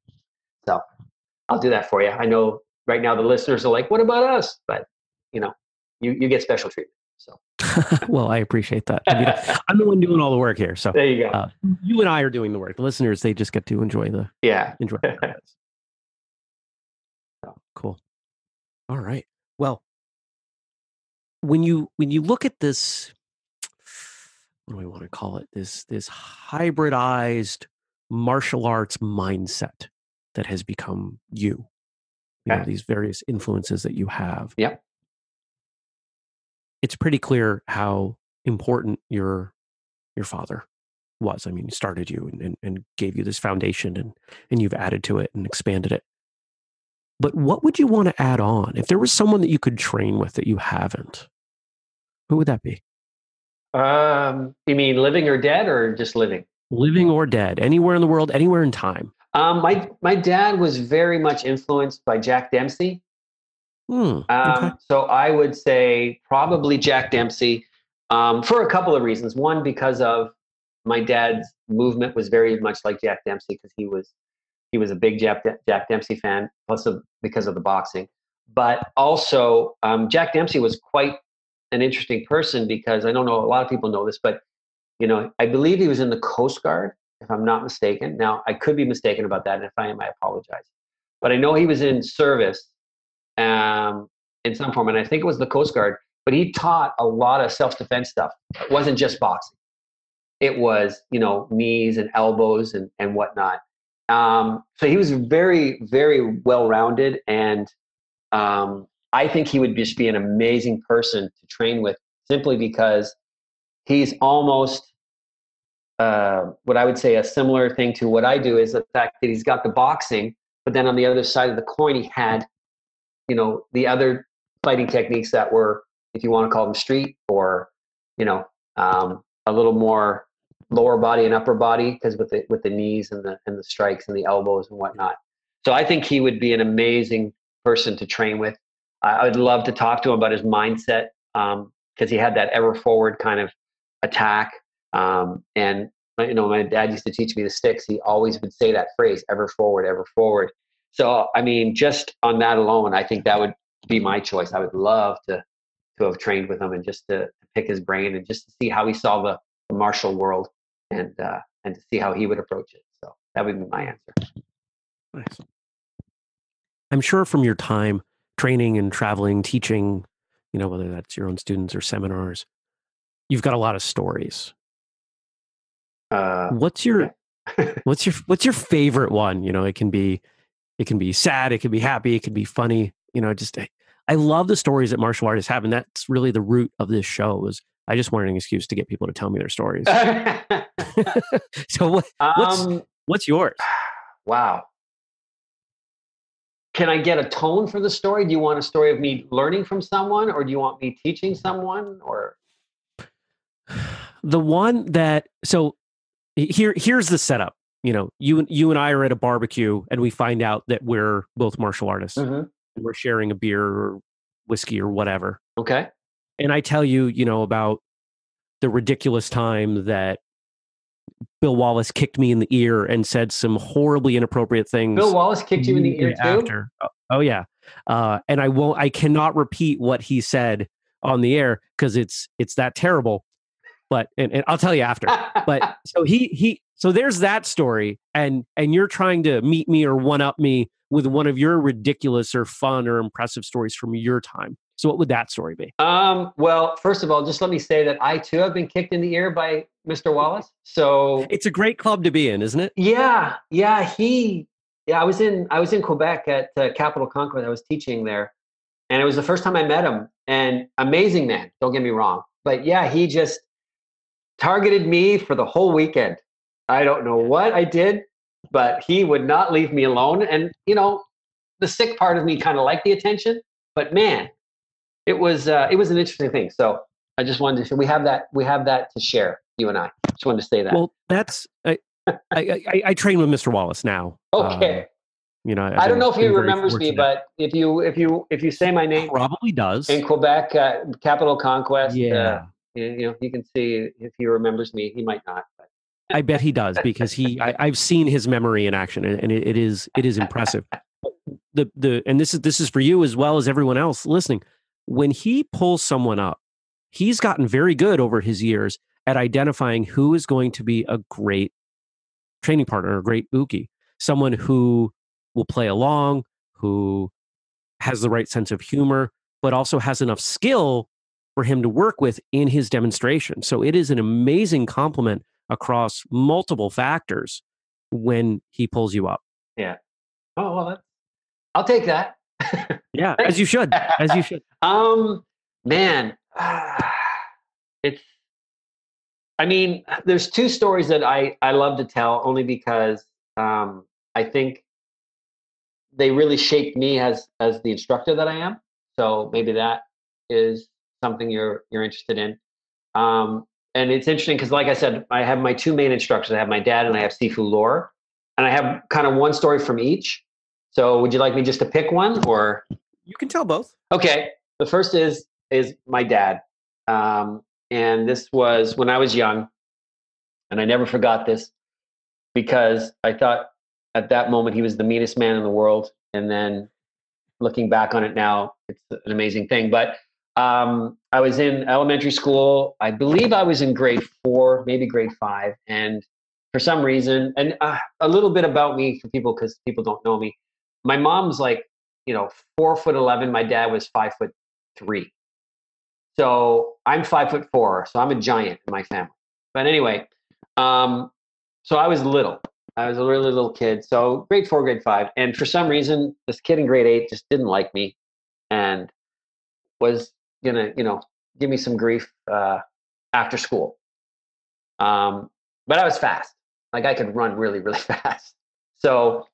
Speaker 1: So I'll do that for you. I know right now the listeners are like, what about us? But you know, you you get special treatment. So
Speaker 2: well, I appreciate that. I mean, I'm the one doing all the work here, so
Speaker 1: there you go.
Speaker 2: uh, you and I are doing the work. The listeners, they just get to enjoy the
Speaker 1: yeah.
Speaker 2: enjoy. the. Oh, cool. All right. Well, when you when you look at this, what do we want to call it? This this hybridized martial arts mindset that has become you. You know these various influences that you have.
Speaker 1: Yep.
Speaker 2: It's pretty clear how important your your father was. I mean, he started you and, and, and gave you this foundation and and you've added to it and expanded it. But what would you want to add on? If there was someone that you could train with that you haven't, who would that be?
Speaker 1: Um, you mean living or dead, or just living?
Speaker 2: Living or dead, anywhere in the world, anywhere in time.
Speaker 1: Um, my my dad was very much influenced by Jack Dempsey.
Speaker 2: Hmm.
Speaker 1: Um,
Speaker 2: okay.
Speaker 1: So I would say probably Jack Dempsey um, for a couple of reasons. One, because of my dad's movement was very much like Jack Dempsey because he was he was a big Jack, Jack Dempsey fan, plus of, because of the boxing. But also, um, Jack Dempsey was quite an interesting person because I don't know a lot of people know this, but you know I believe he was in the Coast Guard, if I'm not mistaken. Now I could be mistaken about that, and if I am, I apologize. But I know he was in service um, in some form, and I think it was the Coast Guard. But he taught a lot of self-defense stuff. It wasn't just boxing; it was you know knees and elbows and and whatnot. Um, so he was very very well-rounded, and um, I think he would just be an amazing person to train with, simply because he's almost uh, what I would say a similar thing to what I do is the fact that he's got the boxing, but then on the other side of the coin, he had, you know, the other fighting techniques that were, if you want to call them street or, you know, um, a little more lower body and upper body because with the with the knees and the and the strikes and the elbows and whatnot. So I think he would be an amazing person to train with. I, would love to talk to him about his mindset because he had that ever forward kind of attack. Um, and you know, my dad used to teach me the sticks. He always would say that phrase, "ever forward, ever forward." So, I mean, just on that alone, I think that would be my choice. I would love to to have trained with him and just to, to pick his brain and just to see how he saw the, the martial world and uh, and to see how he would approach it. So that would be my answer.
Speaker 2: Nice. I'm sure from your time training and traveling, teaching, you know, whether that's your own students or seminars, you've got a lot of stories.
Speaker 1: Uh,
Speaker 2: What's your what's your what's your favorite one? You know, it can be it can be sad, it can be happy, it can be funny. You know, just I love the stories that martial artists have, and that's really the root of this show. Is I just wanted an excuse to get people to tell me their stories. so what, what's
Speaker 1: um,
Speaker 2: what's yours?
Speaker 1: wow. Can I get a tone for the story? Do you want a story of me learning from someone, or do you want me teaching someone, or
Speaker 2: The one that so here here's the setup. You know, you and you and I are at a barbecue, and we find out that we're both martial artists.
Speaker 1: Mhm.
Speaker 2: And we're sharing a beer or whiskey or whatever.
Speaker 1: okay?
Speaker 2: and I tell you, you know, about the ridiculous time that Bill Wallace kicked me in the ear and said some horribly inappropriate things.
Speaker 1: Bill Wallace kicked you in the ear too.
Speaker 2: after. Oh, oh, yeah, uh, and I won't. I cannot repeat what he said on the air because it's it's that terrible. But and, and I'll tell you after. But so he he so there's that story, and and you're trying to meet me or one up me with one of your ridiculous or fun or impressive stories from your time. So what would that story be?
Speaker 1: um, well, first of all, just let me say that I too have been kicked in the ear by Mr. Wallace. So
Speaker 2: It's a great club to be in, isn't it?
Speaker 1: Yeah, yeah, he yeah, I was in I was in Quebec at uh, Capital Conquest. I was teaching there, and it was the first time I met him. And amazing man, don't get me wrong, but yeah, he just targeted me for the whole weekend. I don't know what I did, but he would not leave me alone. And you know, the sick part of me kind of liked the attention, but man, it was uh, it was an interesting thing. So I just wanted to share. We have that we have that to share. You and I just wanted to say that.
Speaker 2: Well, that's I, I, I, I train with Mr. Wallace now.
Speaker 1: okay.
Speaker 2: Uh, you know, I've
Speaker 1: I don't know if he remembers me, but if you if you if you say my name
Speaker 2: probably does.
Speaker 1: in Quebec, uh, Capital Conquest,
Speaker 2: Yeah,
Speaker 1: uh, you, you know, you can see if he remembers me. He might not. But.
Speaker 2: I bet he does because he I, I've seen his memory in action, and, and it, it is it is impressive. The the and this is this is for you as well as everyone else listening. When he pulls someone up, he's gotten very good over his years at identifying who is going to be a great training partner, a great uke, someone who will play along, who has the right sense of humor, but also has enough skill for him to work with in his demonstration. So it is an amazing compliment across multiple factors when he pulls you up. Yeah.
Speaker 1: Oh well, I'll take that.
Speaker 2: Yeah, as you should, as you should.
Speaker 1: Um, man, it's. I mean, there's two stories that I I love to tell only because um, I think they really shaped me as as the instructor that I am. So maybe that is something you're you're interested in. Um, and it's interesting because, like I said, I have my two main instructors. I have my dad and I have Sifu Lor, and I have kind of one story from each. So, would you like me just to pick one, or?
Speaker 2: You can tell both.
Speaker 1: Okay. The first is is my dad, um, and this was when I was young, and I never forgot this because I thought at that moment he was the meanest man in the world, and then looking back on it now, it's an amazing thing. But um, I was in elementary school. I believe I was in grade four, maybe grade five, and for some reason, and uh, a little bit about me for people because people don't know me. My mom's like you know, four foot 11. My dad was five foot three. So I'm five foot four. So I'm a giant in my family. But anyway, um, so I was little. I was a really little kid. So grade four, grade five. And for some reason, this kid in grade eight just didn't like me and was going to, you know, give me some grief uh, after school. Um, but I was fast. Like I could run really, really fast. So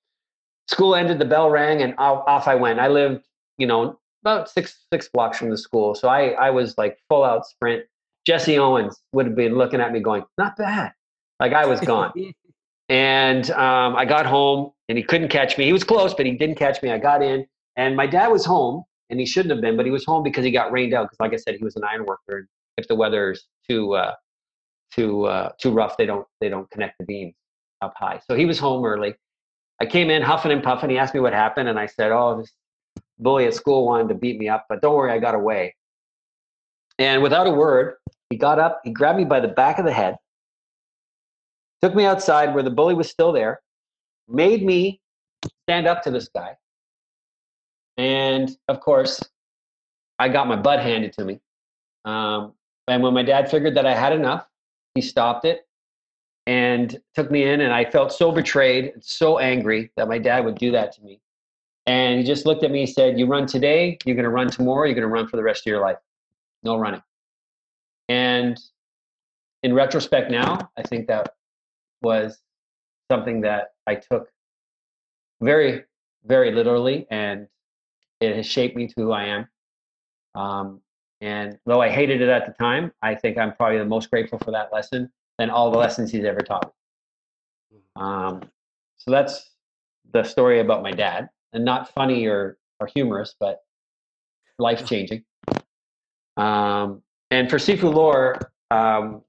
Speaker 1: school ended, the bell rang, and off, off I went. I lived, you know, about six six blocks from the school, so I I was like full out sprint. Jesse Owens would have been looking at me, going, "Not bad." Like I was gone, and um, I got home, and he couldn't catch me. He was close, but he didn't catch me. I got in, and my dad was home, and he shouldn't have been, but he was home because he got rained out. Because, like I said, he was an iron worker, and if the weather's too uh, too uh, too rough, they don't they don't connect the beams up high. So he was home early. I came in huffing and puffing. He asked me what happened, and I said, "Oh, this bully at school wanted to beat me up, but don't worry, I got away." And without a word, he got up, he grabbed me by the back of the head, took me outside where the bully was still there, made me stand up to this guy, and of course, I got my butt handed to me. Um, and when my dad figured that I had enough, he stopped it and took me in and i felt so betrayed so angry that my dad would do that to me And he just looked at me and said, You run today, you're going to run tomorrow, you're going to run for the rest of your life. No running. And in retrospect now, I think that was something that I took very, very literally, and it has shaped me to who I am. Um, and though I hated it at the time, I think I'm probably the most grateful for that lesson than all the lessons he's ever taught me. Um, so that's the story about my dad, and not funny or, or humorous, but life changing. Um, and for Sifu Lor, um,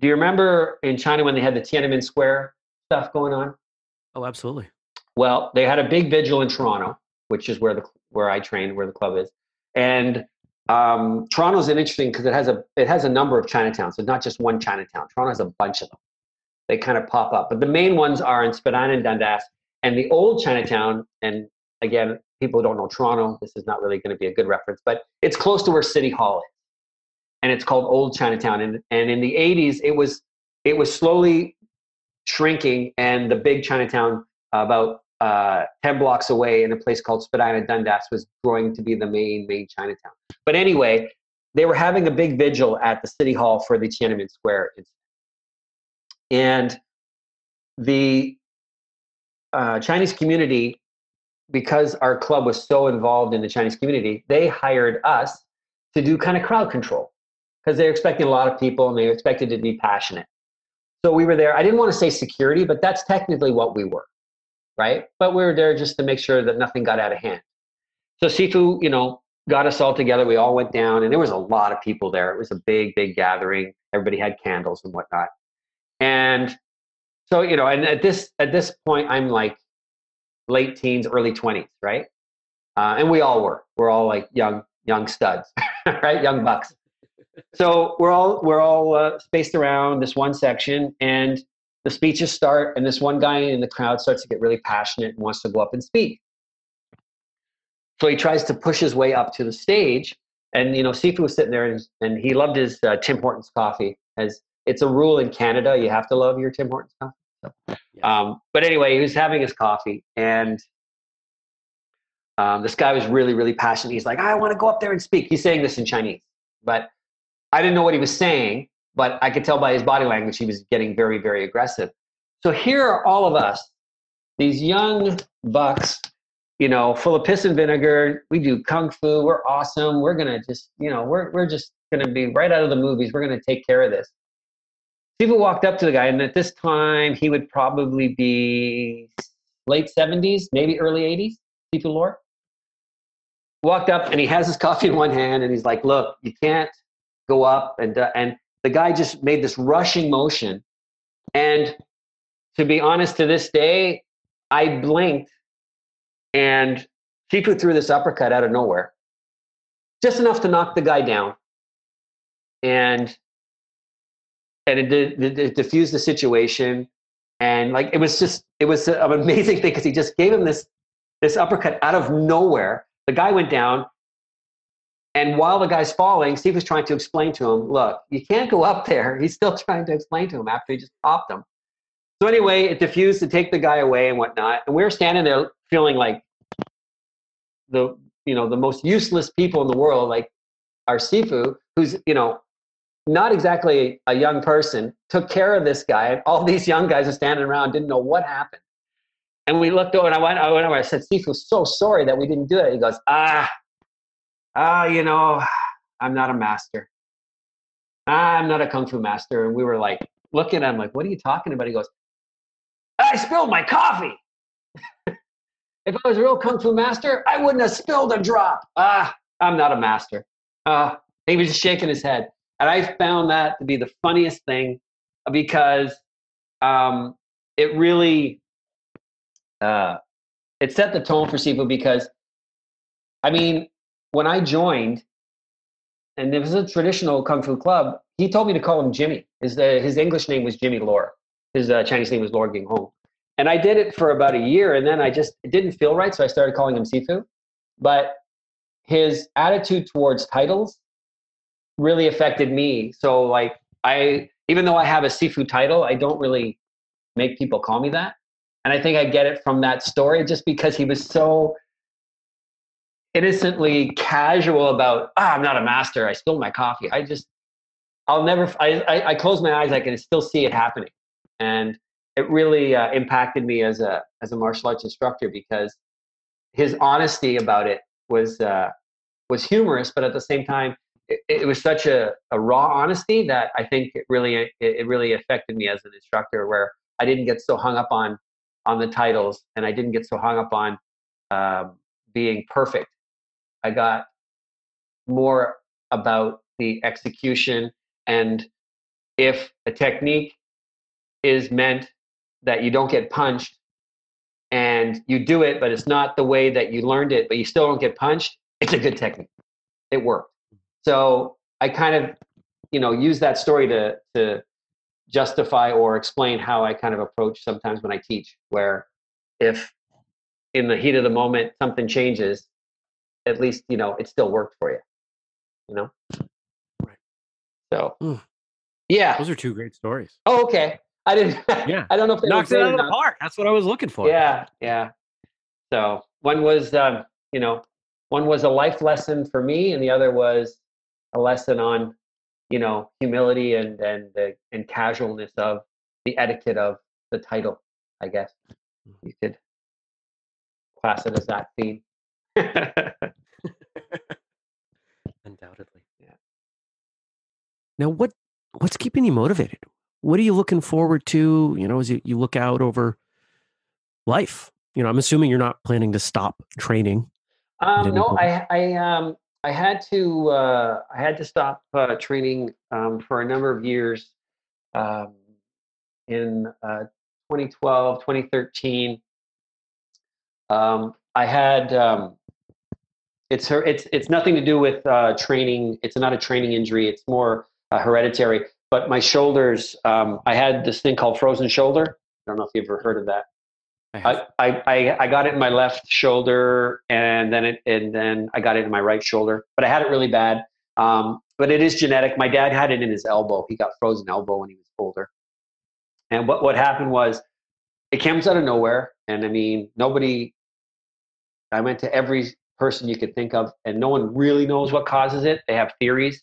Speaker 1: do you remember in China when they had the Tiananmen Square stuff going on?
Speaker 2: Oh, absolutely.
Speaker 1: Well, they had a big vigil in Toronto, which is where the where I train, where the club is, and um, Toronto's interesting because it has a it has a number of Chinatowns. So not just one Chinatown. Toronto has a bunch of them. They kind of pop up, but the main ones are in Spadina and Dundas, and the old Chinatown. And again, people who don't know Toronto, this is not really going to be a good reference, but it's close to where City Hall is, and it's called Old Chinatown. And and in the '80s, it was it was slowly shrinking, and the big Chinatown about uh, 10 blocks away in a place called Spadina Dundas was growing to be the main, main Chinatown. But anyway, they were having a big vigil at the city hall for the Tiananmen Square incident. And the uh, Chinese community, because our club was so involved in the Chinese community, they hired us to do kind of crowd control because they're expecting a lot of people and they expected to be passionate. So we were there. I didn't want to say security, but that's technically what we were right? But we were there just to make sure that nothing got out of hand. So Sifu, you know, got us all together. We all went down, and there was a lot of people there. It was a big, big gathering. Everybody had candles and whatnot. And so, you know, and at this at this point, I'm like late teens, early twenties, right? Uh, and we all were. We're all like young, young studs, right? Young bucks. So we're all we're all uh, spaced around this one section, and the speeches start, and this one guy in the crowd starts to get really passionate and wants to go up and speak. So he tries to push his way up to the stage, and you know, Sifu was sitting there, and, and he loved his uh, Tim Hortons coffee. As it's a rule in Canada, you have to love your Tim Hortons coffee. So, um, but anyway, he was having his coffee, and um, this guy was really, really passionate. He's like, "I want to go up there and speak." He's saying this in Chinese, but I didn't know what he was saying but I could tell by his body language he was getting very, very aggressive. So here are all of us, these young bucks, you know, full of piss and vinegar. We do kung fu. We're awesome. We're gonna just, you know, we're we're just gonna be right out of the movies. We're gonna take care of this. People walked up to the guy, and at this time he would probably be late 70s, maybe early 80s. Sifu Lor walked up, and he has his coffee in one hand, and he's like, "Look, you can't go up and uh, and the guy just made this rushing motion. And to be honest, to this day, I blinked and Sifu threw this uppercut out of nowhere, just enough to knock the guy down. And and it, it, it diffused the situation. And like it was just it was an amazing thing because he just gave him this this uppercut out of nowhere. The guy went down. And while the guy's falling, Sifu was trying to explain to him, look, you can't go up there. He's still trying to explain to him after he just popped him. So anyway, it diffused to take the guy away and whatnot. And we were standing there feeling like the you know the most useless people in the world, like our Sifu, who's you know not exactly a young person, took care of this guy, and all these young guys are standing around, didn't know what happened. And we looked over, and I went, I went over, I said, Sifu, so sorry that we didn't do it. He goes, ah, ah, you know, I'm not a master. Ah, I'm not a kung fu master. And we were like looking at him like, what are you talking about? He goes, I spilled my coffee. if I was a real kung fu master, I wouldn't have spilled a drop. Ah, I'm not a master. Ah, he was just shaking his head. And I found that to be the funniest thing because um, it really uh, it set the tone for Sifu because I mean, when I joined, and it was a traditional kung fu club, he told me to call him Jimmy. His uh, his English name was Jimmy Lor. His uh, Chinese name was Lor Ging Hong. And I did it for about a year, and then I just it didn't feel right, so I started calling him Sifu. But his attitude towards titles really affected me. So like I, even though I have a Sifu title, I don't really make people call me that. And I think I get it from that story just because he was so innocently casual about, ah, I'm not a master. I spilled my coffee. I just, I'll never, I, I, I close my eyes. I can still see it happening. And it really uh, impacted me as a, as a martial arts instructor because his honesty about it was, uh, was humorous, but at the same time, it, it was such a, a raw honesty that I think it really, it, it really affected me as an instructor where I didn't get so hung up on, on the titles and I didn't get so hung up on um, being perfect. I got more about the execution and if a technique is meant that you don't get punched and you do it but it's not the way that you learned it but you still don't get punched it's a good technique. It worked. So i kind of you know use that story to to justify or explain how i kind of approach sometimes when i teach where if in the heat of the moment something changes at least you know it still worked for you you know?
Speaker 2: Right.
Speaker 1: So mm. yeah.
Speaker 2: Those are two great stories.
Speaker 1: Oh okay i didn't
Speaker 2: yeah
Speaker 1: i don't know if they
Speaker 2: knocks it out of the park that's what i was looking for
Speaker 1: yeah yeah so one was um, you know one was a life lesson for me and the other was a lesson on you know humility and and the and casualness of the etiquette of the title i guess mm-hmm. you could class it as that theme
Speaker 2: Undoubtedly. Yeah. Now, what what's keeping you motivated? What are you looking forward to? You know, as you, you look out over life. You know, I'm assuming you're not planning to stop training.
Speaker 1: Um, no, I I um I had to uh, I had to stop uh, training um, for a number of years. Um, in uh, 2012, 2013, um, I had um, it's her. It's it's nothing to do with uh, training. It's not a training injury. It's more uh, hereditary. But my shoulders. Um, I had this thing called frozen shoulder. I don't know if you've ever heard of that. I, I, I, I got it in my left shoulder and then it and then I got it in my right shoulder. But I had it really bad. Um, but it is genetic. My dad had it in his elbow. He got frozen elbow when he was older. And what, what happened was it comes out of nowhere. And I mean, nobody, I went to every person you could think of, and no one really knows what causes it. They have theories.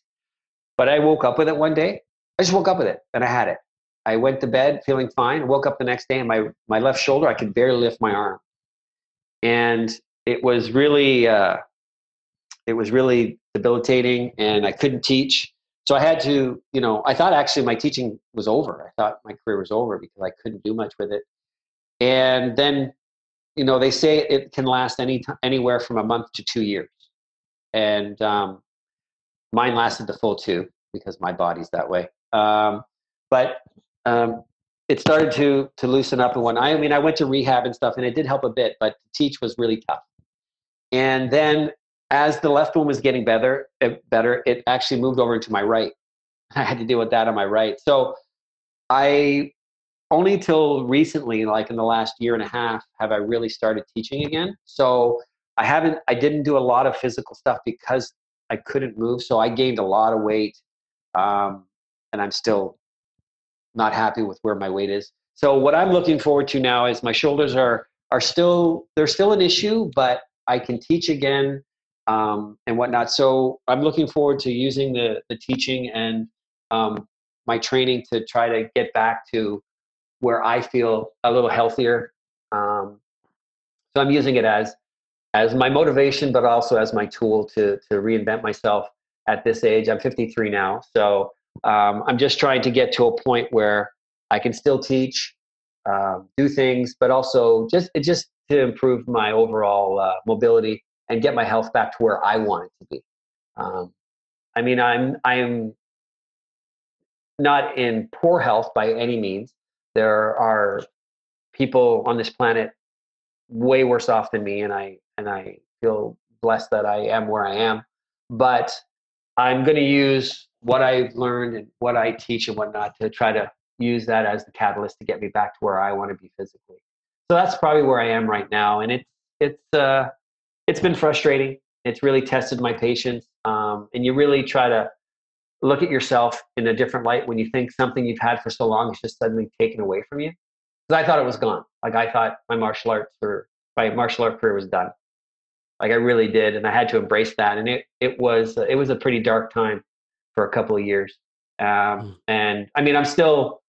Speaker 1: But I woke up with it one day. I just woke up with it and I had it. I went to bed feeling fine. I Woke up the next day and my, my left shoulder, I could barely lift my arm. And it was really, uh, it was really debilitating and I couldn't teach. So I had to, you know, I thought actually my teaching was over. I thought my career was over because I couldn't do much with it. And then you know, they say it can last any anywhere from a month to two years, and um, mine lasted the full two because my body's that way. Um, but um, it started to to loosen up and when I mean I went to rehab and stuff and it did help a bit, but teach was really tough. And then as the left one was getting better, it, eh, better, it actually moved over into my right. I had to deal with that on my right. So I only till recently, like in the last year and a half, have I really started teaching again. So I haven't, I didn't do a lot of physical stuff because I couldn't move. So I gained a lot of weight, um, and I'm still not happy with where my weight is. So what I'm looking forward to now is my shoulders are are still they're still an issue, but I can teach again um, and whatnot. So I'm looking forward to using the the teaching and um, my training to try to get back to where I feel a little healthier. Um, so I'm using it as as my motivation, but also as my tool to to reinvent myself at this age. I'm 53 now, so um, I'm just trying to get to a point where I can still teach, uh, do things, but also just just to improve my overall uh, mobility and get my health back to where I want it to be. Um, I mean, I'm I'm not in poor health by any means, there are people on this planet way worse off than me and i and i feel blessed that i am where i am but i'm going to use what i've learned and what i teach and whatnot to try to use that as the catalyst to get me back to where i want to be physically so that's probably where i am right now and it's it's uh it's been frustrating it's really tested my patience um, and you really try to look at yourself in a different light when you think something you've had for so long is just suddenly taken away from you. because I thought it was gone. Like I thought my martial arts or my martial art career was done. Like I really did, and I had to embrace that. And it it was it was a pretty dark time for a couple of years. Um, mm. And I mean, I'm still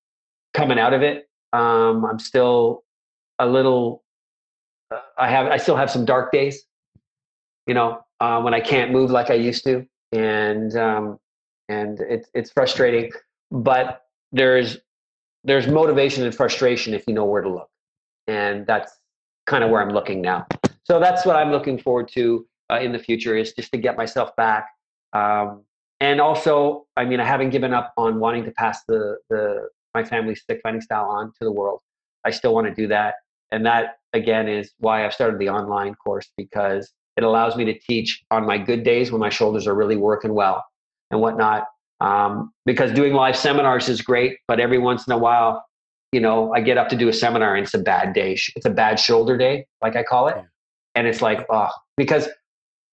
Speaker 1: coming out of it. Um, I'm still a little. Uh, I have I still have some dark days. You know, uh, when I can't move like I used to, and um, and it's it's frustrating. But there's there's motivation and frustration if you know where to look, and that's kind of where I'm looking now. So that's what I'm looking forward to uh, in the future is just to get myself back. Um, and also, I mean, I haven't given up on wanting to pass the the my family's stick fighting style on to the world. I still want to do that, and that again is why I've started the online course because it allows me to teach on my good days when my shoulders are really working well and whatnot. Um, because doing live seminars is great, but every once in a while, you know, I get up to do a seminar and it's a bad day. It's a bad shoulder day, like I call it. And it's like, oh, because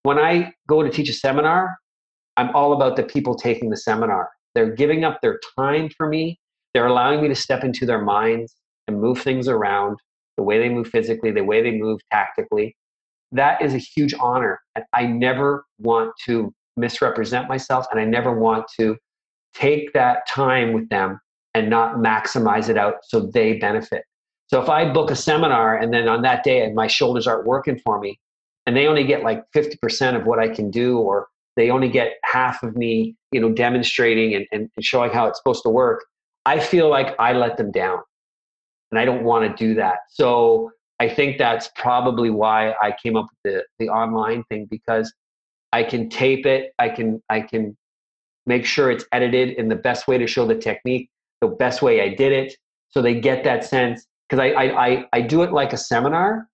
Speaker 1: when I go to teach a seminar, I'm all about the people taking the seminar. They're giving up their time for me. They're allowing me to step into their minds and move things around the way they move physically, the way they move tactically. That is a huge honor. And I never want to misrepresent myself and I never want to take that time with them and not maximize it out so they benefit. So if I book a seminar and then on that day my shoulders aren't working for me and they only get like 50% of what I can do or they only get half of me, you know, demonstrating and, and, showing how it's supposed to work, I feel like I let them down. And I don't want to do that. So I think that's probably why I came up with the, the online thing because I can tape it. I can I can make sure it's edited in the best way to show the technique, the best way I did it, so they get that sense. Because I, I I I do it like a seminar,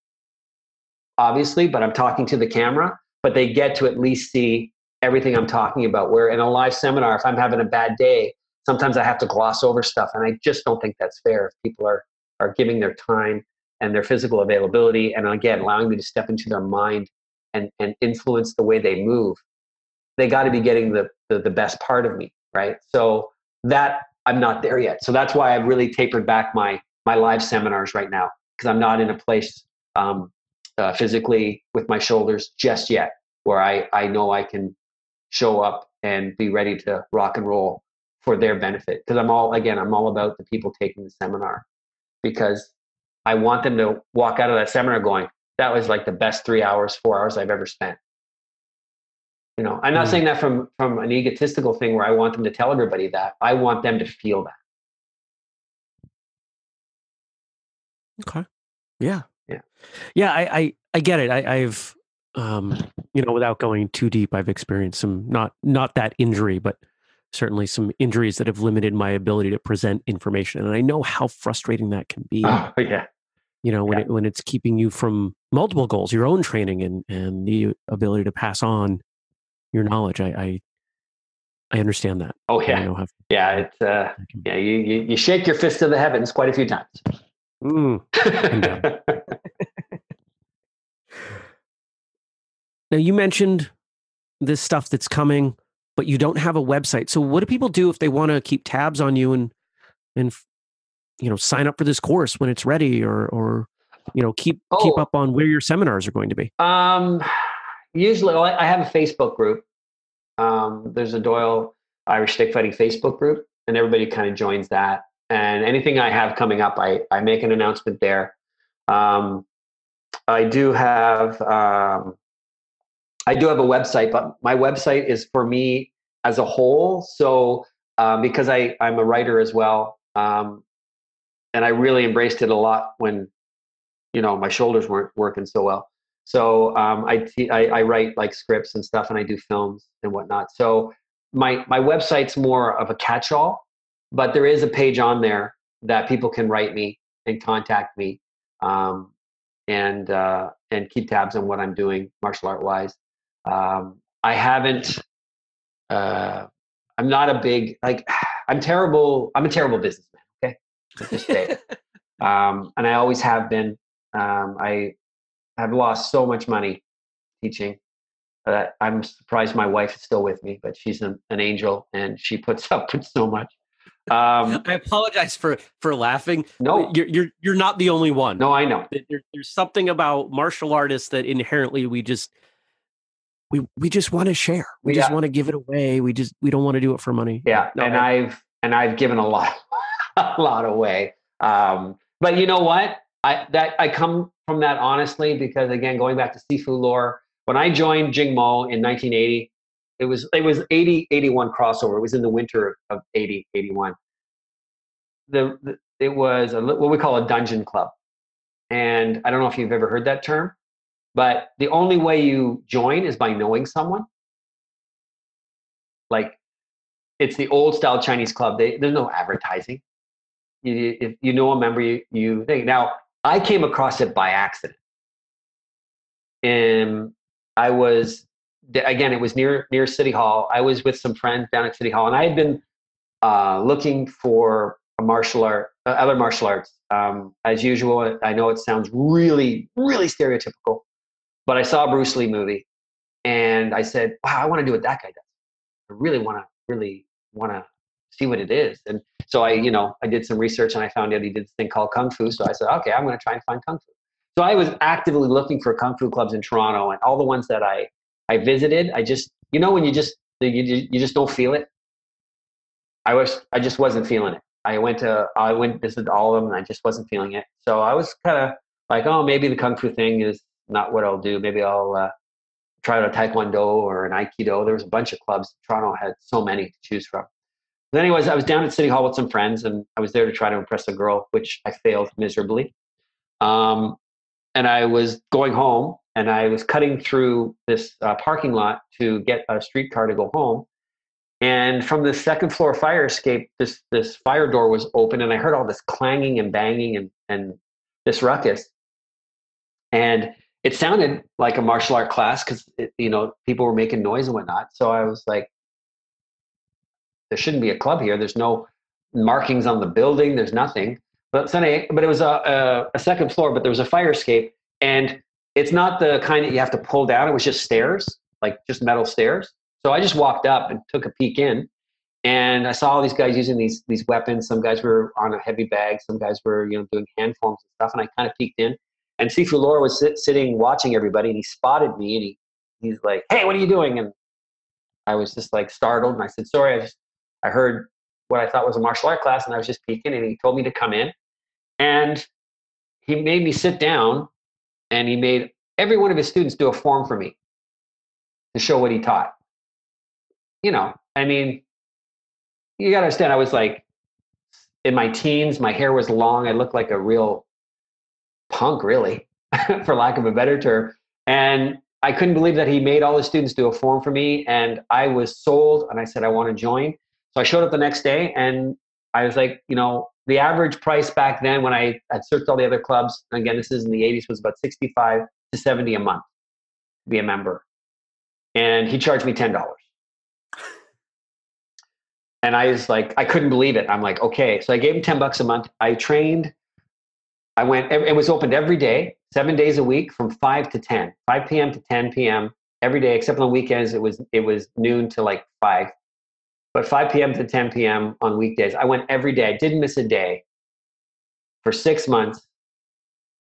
Speaker 1: obviously, but I'm talking to the camera. But they get to at least see everything I'm talking about. Where in a live seminar, if I'm having a bad day, sometimes I have to gloss over stuff, and I just don't think that's fair. If people are are giving their time and their physical availability, and again allowing me to step into their mind and, and influence the way they move, they got to be getting the, the, the best part of me, right? So that I'm not there yet. So that's why I've really tapered back my my live seminars right now because I'm not in a place um, uh, physically with my shoulders just yet where I I know I can show up and be ready to rock and roll for their benefit because I'm all again I'm all about the people taking the seminar because I want them to walk out of that seminar going that was like the best three hours, four hours I've ever spent. You know, I'm not mm. saying that from from an egotistical thing where I want them to tell everybody that. I want them to feel that.
Speaker 2: Okay. Yeah.
Speaker 1: Yeah.
Speaker 2: Yeah. I I, I get it. I, I've um you know without going too deep, I've experienced some not not that injury, but certainly some injuries that have limited my ability to present information, and I know how frustrating that can be.
Speaker 1: Oh yeah
Speaker 2: you know when yeah. it when it's keeping you from multiple goals your own training and and the ability to pass on your knowledge i i, I understand that
Speaker 1: oh yeah how, yeah it's uh yeah you, you you shake your fist to the heavens quite a few times
Speaker 2: mm. now you mentioned this stuff that's coming but you don't have a website. So what do people do if they want to keep tabs on you and and you know sign up for this course when it's ready or or you know keep oh. keep up on where your seminars are going to be?
Speaker 1: Um usually well, i have a facebook group. Um there's a doyle irish stick fighting facebook group and everybody kind of joins that. And anything i have coming up i i make an announcement there. Um i do have um i do have a website but my website is for me as a whole so um, because i i'm a writer as well um, and I really embraced it a lot when, you know, my shoulders weren't working so well. So um, I, I, I write like scripts and stuff, and I do films and whatnot. So my my website's more of a catch-all, but there is a page on there that people can write me and contact me, um, and uh, and keep tabs on what I'm doing martial art wise. Um, I haven't. Uh, I'm not a big like. I'm terrible. I'm a terrible businessman Okay, this day. um, and I always have been. Um, I have lost so much money teaching that I'm surprised my wife is still with me, but she's an, an angel and she puts up with so much. Um,
Speaker 2: I apologize for for laughing.
Speaker 1: no,
Speaker 2: You're you're you're not the only one.
Speaker 1: no, I know.
Speaker 2: There, there's something about martial artists that inherently we just we we just want to share. We just want to give it away. We just we don't want to do it for money.
Speaker 1: Yeah,
Speaker 2: No,
Speaker 1: and
Speaker 2: I-
Speaker 1: I've and I've given a lot, a lot away. Um, but you know what? I that I come from that honestly because again, going back to Sifu Lor, when I joined Jingmo in 1980, it was it was 80 81 crossover. It was in the winter of 80 81. The, the it was a, what we call a dungeon club, and I don't know if you've ever heard that term, but the only way you join is by knowing someone. Like it's the old style Chinese club. They, there's no advertising. You, if you know a member, you, you think. Now, I came across it by accident. And I was, again, it was near, near City Hall. I was with some friends down at City Hall, and I had been uh, looking for a martial art, uh, other martial arts. Um, as usual, I know it sounds really, really stereotypical, but I saw a Bruce Lee movie, and I said, "Wow, I want to do what that guy does. I really want to, really want to see what it is." And so I, you know, I did some research, and I found out he did this thing called kung fu. So I said, "Okay, I'm going to try and find kung fu." So I was actively looking for kung fu clubs in Toronto, and all the ones that I I visited, I just, you know, when you just you you just don't feel it. I was I just wasn't feeling it. I went to I went visited all of them and I just wasn't feeling it. So I was kind of like, oh, maybe the kung fu thing is not what I'll do. Maybe I'll uh, try out a taekwondo or an aikido. There was a bunch of clubs. Toronto had so many to choose from. But anyways, I was down at City Hall with some friends and I was there to try to impress a girl, which I failed miserably. Um, and I was going home and I was cutting through this uh, parking lot to get a streetcar to go home. And from the second floor fire escape, this this fire door was open, and I heard all this clanging and banging and and this ruckus. And it sounded like a martial art class because you know people were making noise and whatnot. So I was like, there shouldn't be a club here. There's no markings on the building. There's nothing. But so anyway, but it was a, a, a second floor, but there was a fire escape, and it's not the kind that you have to pull down. It was just stairs, like just metal stairs. So I just walked up and took a peek in, and I saw all these guys using these these weapons. Some guys were on a heavy bag. Some guys were you know doing hand forms and stuff. And I kind of peeked in, and Sifu Lor was sit, sitting watching everybody, and he spotted me, and he he's like, "Hey, what are you doing?" And I was just like startled, and I said, "Sorry, I just I heard what I thought was a martial art class, and I was just peeking." And he told me to come in, and he made me sit down, and he made every one of his students do a form for me to show what he taught you know, I mean, you got to understand, I was like in my teens, my hair was long. I looked like a real punk, really, for lack of a better term. And I couldn't believe that he made all the students do a form for me. And I was sold and I said, I want to join. So I showed up the next day and I was like, you know, the average price back then when I had searched all the other clubs, again, this is in the 80s, was about 65 to 70 a month to be a member. And he charged me $10 and I was like, I couldn't believe it. I'm like, okay. So I gave him 10 bucks a month. I trained, I went, it was opened every day, seven days a week from 5 to 10, 5 p.m. to 10 p.m. every day, except on weekends, it was, it was noon to like 5. But 5 p.m. to 10 p.m. on weekdays, I went every day. I didn't miss a day for six months.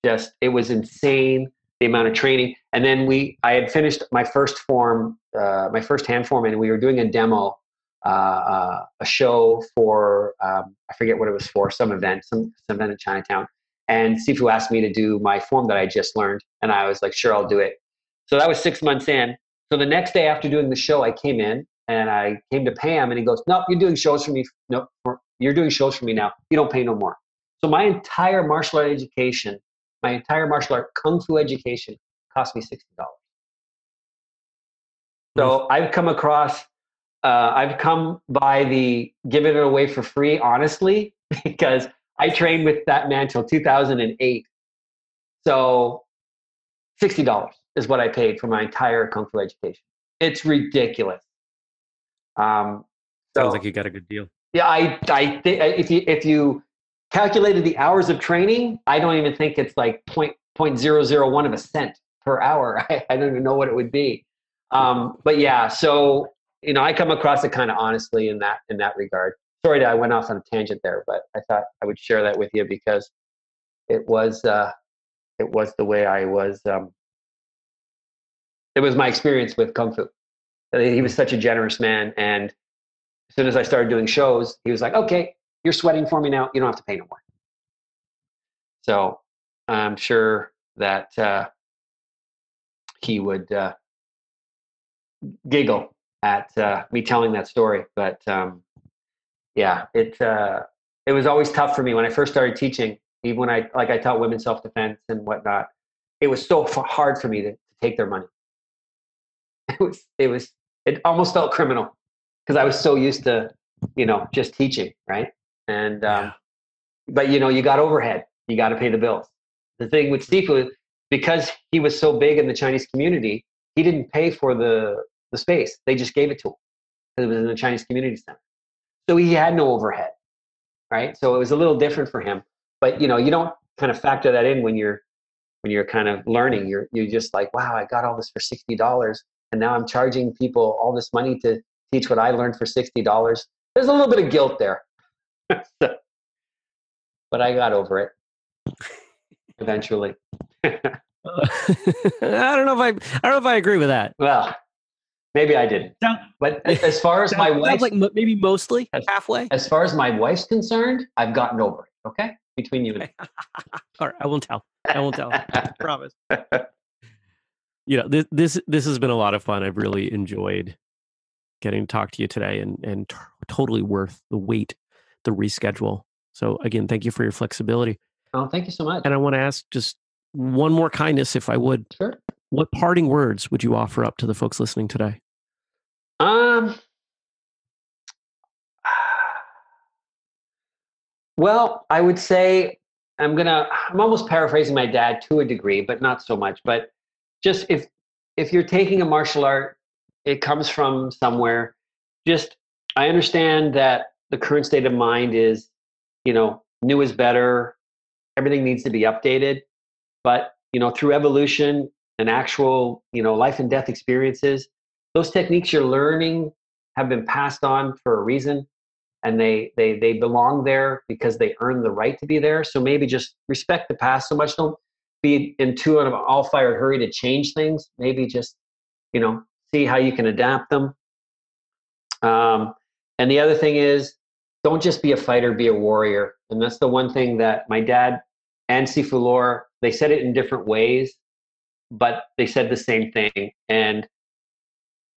Speaker 1: Just, it was insane the amount of training. And then we, I had finished my first form, uh, my first hand form, and we were doing a demo uh, uh, a show for um, I forget what it was for some event some, some event in Chinatown and Sifu asked me to do my form that I just learned and I was like sure I'll do it. So that was six months in. So the next day after doing the show I came in and I came to Pam and he goes nope, you're doing shows for me. No you're doing shows for me now. You don't pay no more. So my entire martial art education my entire martial art kung fu education cost me sixty dollars. So I've come across uh, I've come by the giving it away for free, honestly, because I trained with that man till 2008. So $60 is what I paid for my entire Kung Fu education. It's ridiculous. Um, so,
Speaker 2: Sounds like you got a good deal.
Speaker 1: yeah, I, I think if you, if you calculated the hours of training, I don't even think it's like point, point zero zero one of a cent per hour. I, I don't even know what it would be. Um, but yeah, so you know, I come across it kind of honestly in that in that regard. Sorry that I went off on a tangent there, but I thought I would share that with you because it was uh, it was the way I was. Um, it was my experience with kung fu. He was such a generous man, and as soon as I started doing shows, he was like, "Okay, you're sweating for me now. You don't have to pay no more." So I'm sure that uh, he would uh, giggle at uh, me telling that story. But um, yeah, it uh, it was always tough for me when I first started teaching. Even when I like I taught women self defense and whatnot, it was so f- hard for me to, to take their money. It was it was it almost felt criminal because I was so used to you know just teaching, right? And um,
Speaker 2: Yeah.
Speaker 1: but you know you got overhead, you got to pay the bills. The thing with Sifu, because he was so big in the Chinese community, he didn't pay for the the space. They just gave it to him because it was in the Chinese community center. So he had no overhead, right? So it was a little different for him. But you know, you don't kind of factor that in when you're when you're kind of learning. You're you're just like, wow, I got all this for sixty dollars, and now I'm charging people all this money to teach what I learned for sixty dollars. There's a little bit of guilt there, but I got over it eventually.
Speaker 2: I don't know if I I don't know if I agree with that.
Speaker 1: Well, maybe I didn't.
Speaker 2: Sound-
Speaker 1: But as far as my wife,
Speaker 2: like maybe mostly
Speaker 1: As-
Speaker 2: halfway.
Speaker 1: as far as my wife's concerned, I've gotten over it. Okay, between you and me.
Speaker 2: All right, I won't tell. I won't tell. I Promise. You know, this this this has been a lot of fun. I've really enjoyed getting to talk to you today, and and t- totally worth the wait, the reschedule. So again, thank you for your flexibility.
Speaker 1: oh, thank you so much.
Speaker 2: And I want to ask just one more kindness, if I would.
Speaker 1: Sure.
Speaker 2: What parting words would you offer up to the folks listening today?
Speaker 1: Um. Well, I would say I'm gonna. I'm almost paraphrasing my dad to a degree, but not so much. But just if if you're taking a martial art, it comes from somewhere. Just I understand that the current state of mind is, you know, new is better. Everything needs to be updated, but you know, through evolution and actual, you know, life and death experiences, those techniques you're learning have been passed on for a reason and they they they belong there because they earn the right to be there. So maybe just respect the past so much. Don't be into an all fired hurry to change things. Maybe just you know see how you can adapt them. Um, and the other thing is don't just be a fighter be a warrior. And that's the one thing that my dad and sifu Lor they said it in different ways but they said the same thing. And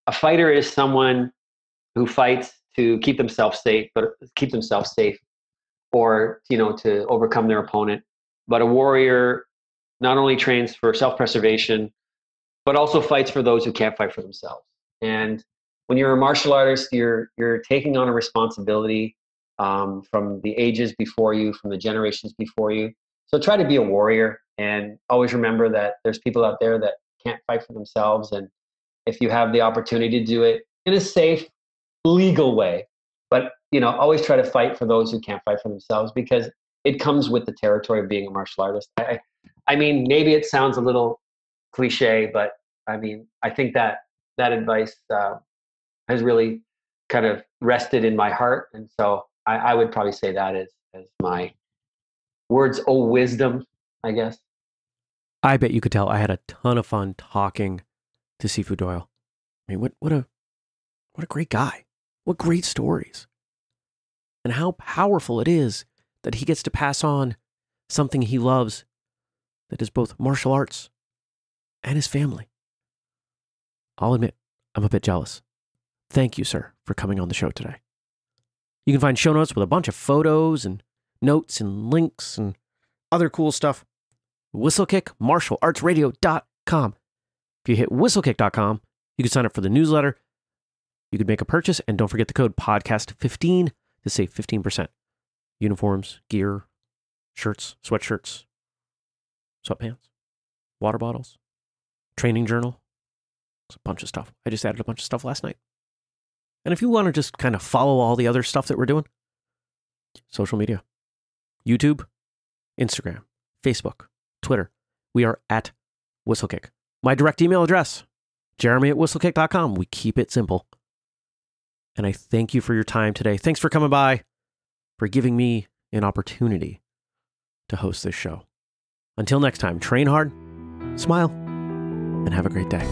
Speaker 1: a fighter is someone who fights to keep themselves safe, but keep themselves safe, or you know to overcome their opponent. But a warrior not only trains for self-preservation, but also fights for those who can't fight for themselves. And when you're a martial artist, you're you're taking on a responsibility um, from the ages before you, from the generations before you. So try to be a warrior, and always remember that there's people out there that can't fight for themselves, and if you have the opportunity to do it in a safe, legal way. But you know, always try to fight for those who can't fight for themselves because it comes with the territory of being a martial artist. I, I- mean, maybe it sounds a little cliche, but I mean, I think that that advice uh, has really kind of rested in my heart, and so I, I would probably say that as as my words of wisdom, I guess.
Speaker 2: I bet you could tell I had a ton of fun talking to Sifu Doyle. I mean, what what a what a great guy. What great stories. And how powerful it is that he gets to pass on something he loves that is both martial arts and his family. I'll admit, I'm a bit jealous. Thank you, sir, for coming on the show today. You can find show notes with a bunch of photos and notes and links and other cool stuff whistlekickmartialartsradio.com. If you hit whistlekick.com, you can sign up for the newsletter. You could make a purchase, and don't forget the code podcast15 to save 15%. Uniforms, gear, shirts, sweatshirts, sweatpants, water bottles, training journal. It's a bunch of stuff. I just added a bunch of stuff last night. And if you want to just kind of follow all the other stuff that we're doing, social media, YouTube, Instagram, Facebook, Twitter. We are at Whistlekick. My direct email address, jeremy at whistlekick.com. We keep it simple. And I thank you for your time today. Thanks for coming by, for giving me an opportunity to host this show. Until next time, train hard, smile, and have a great day.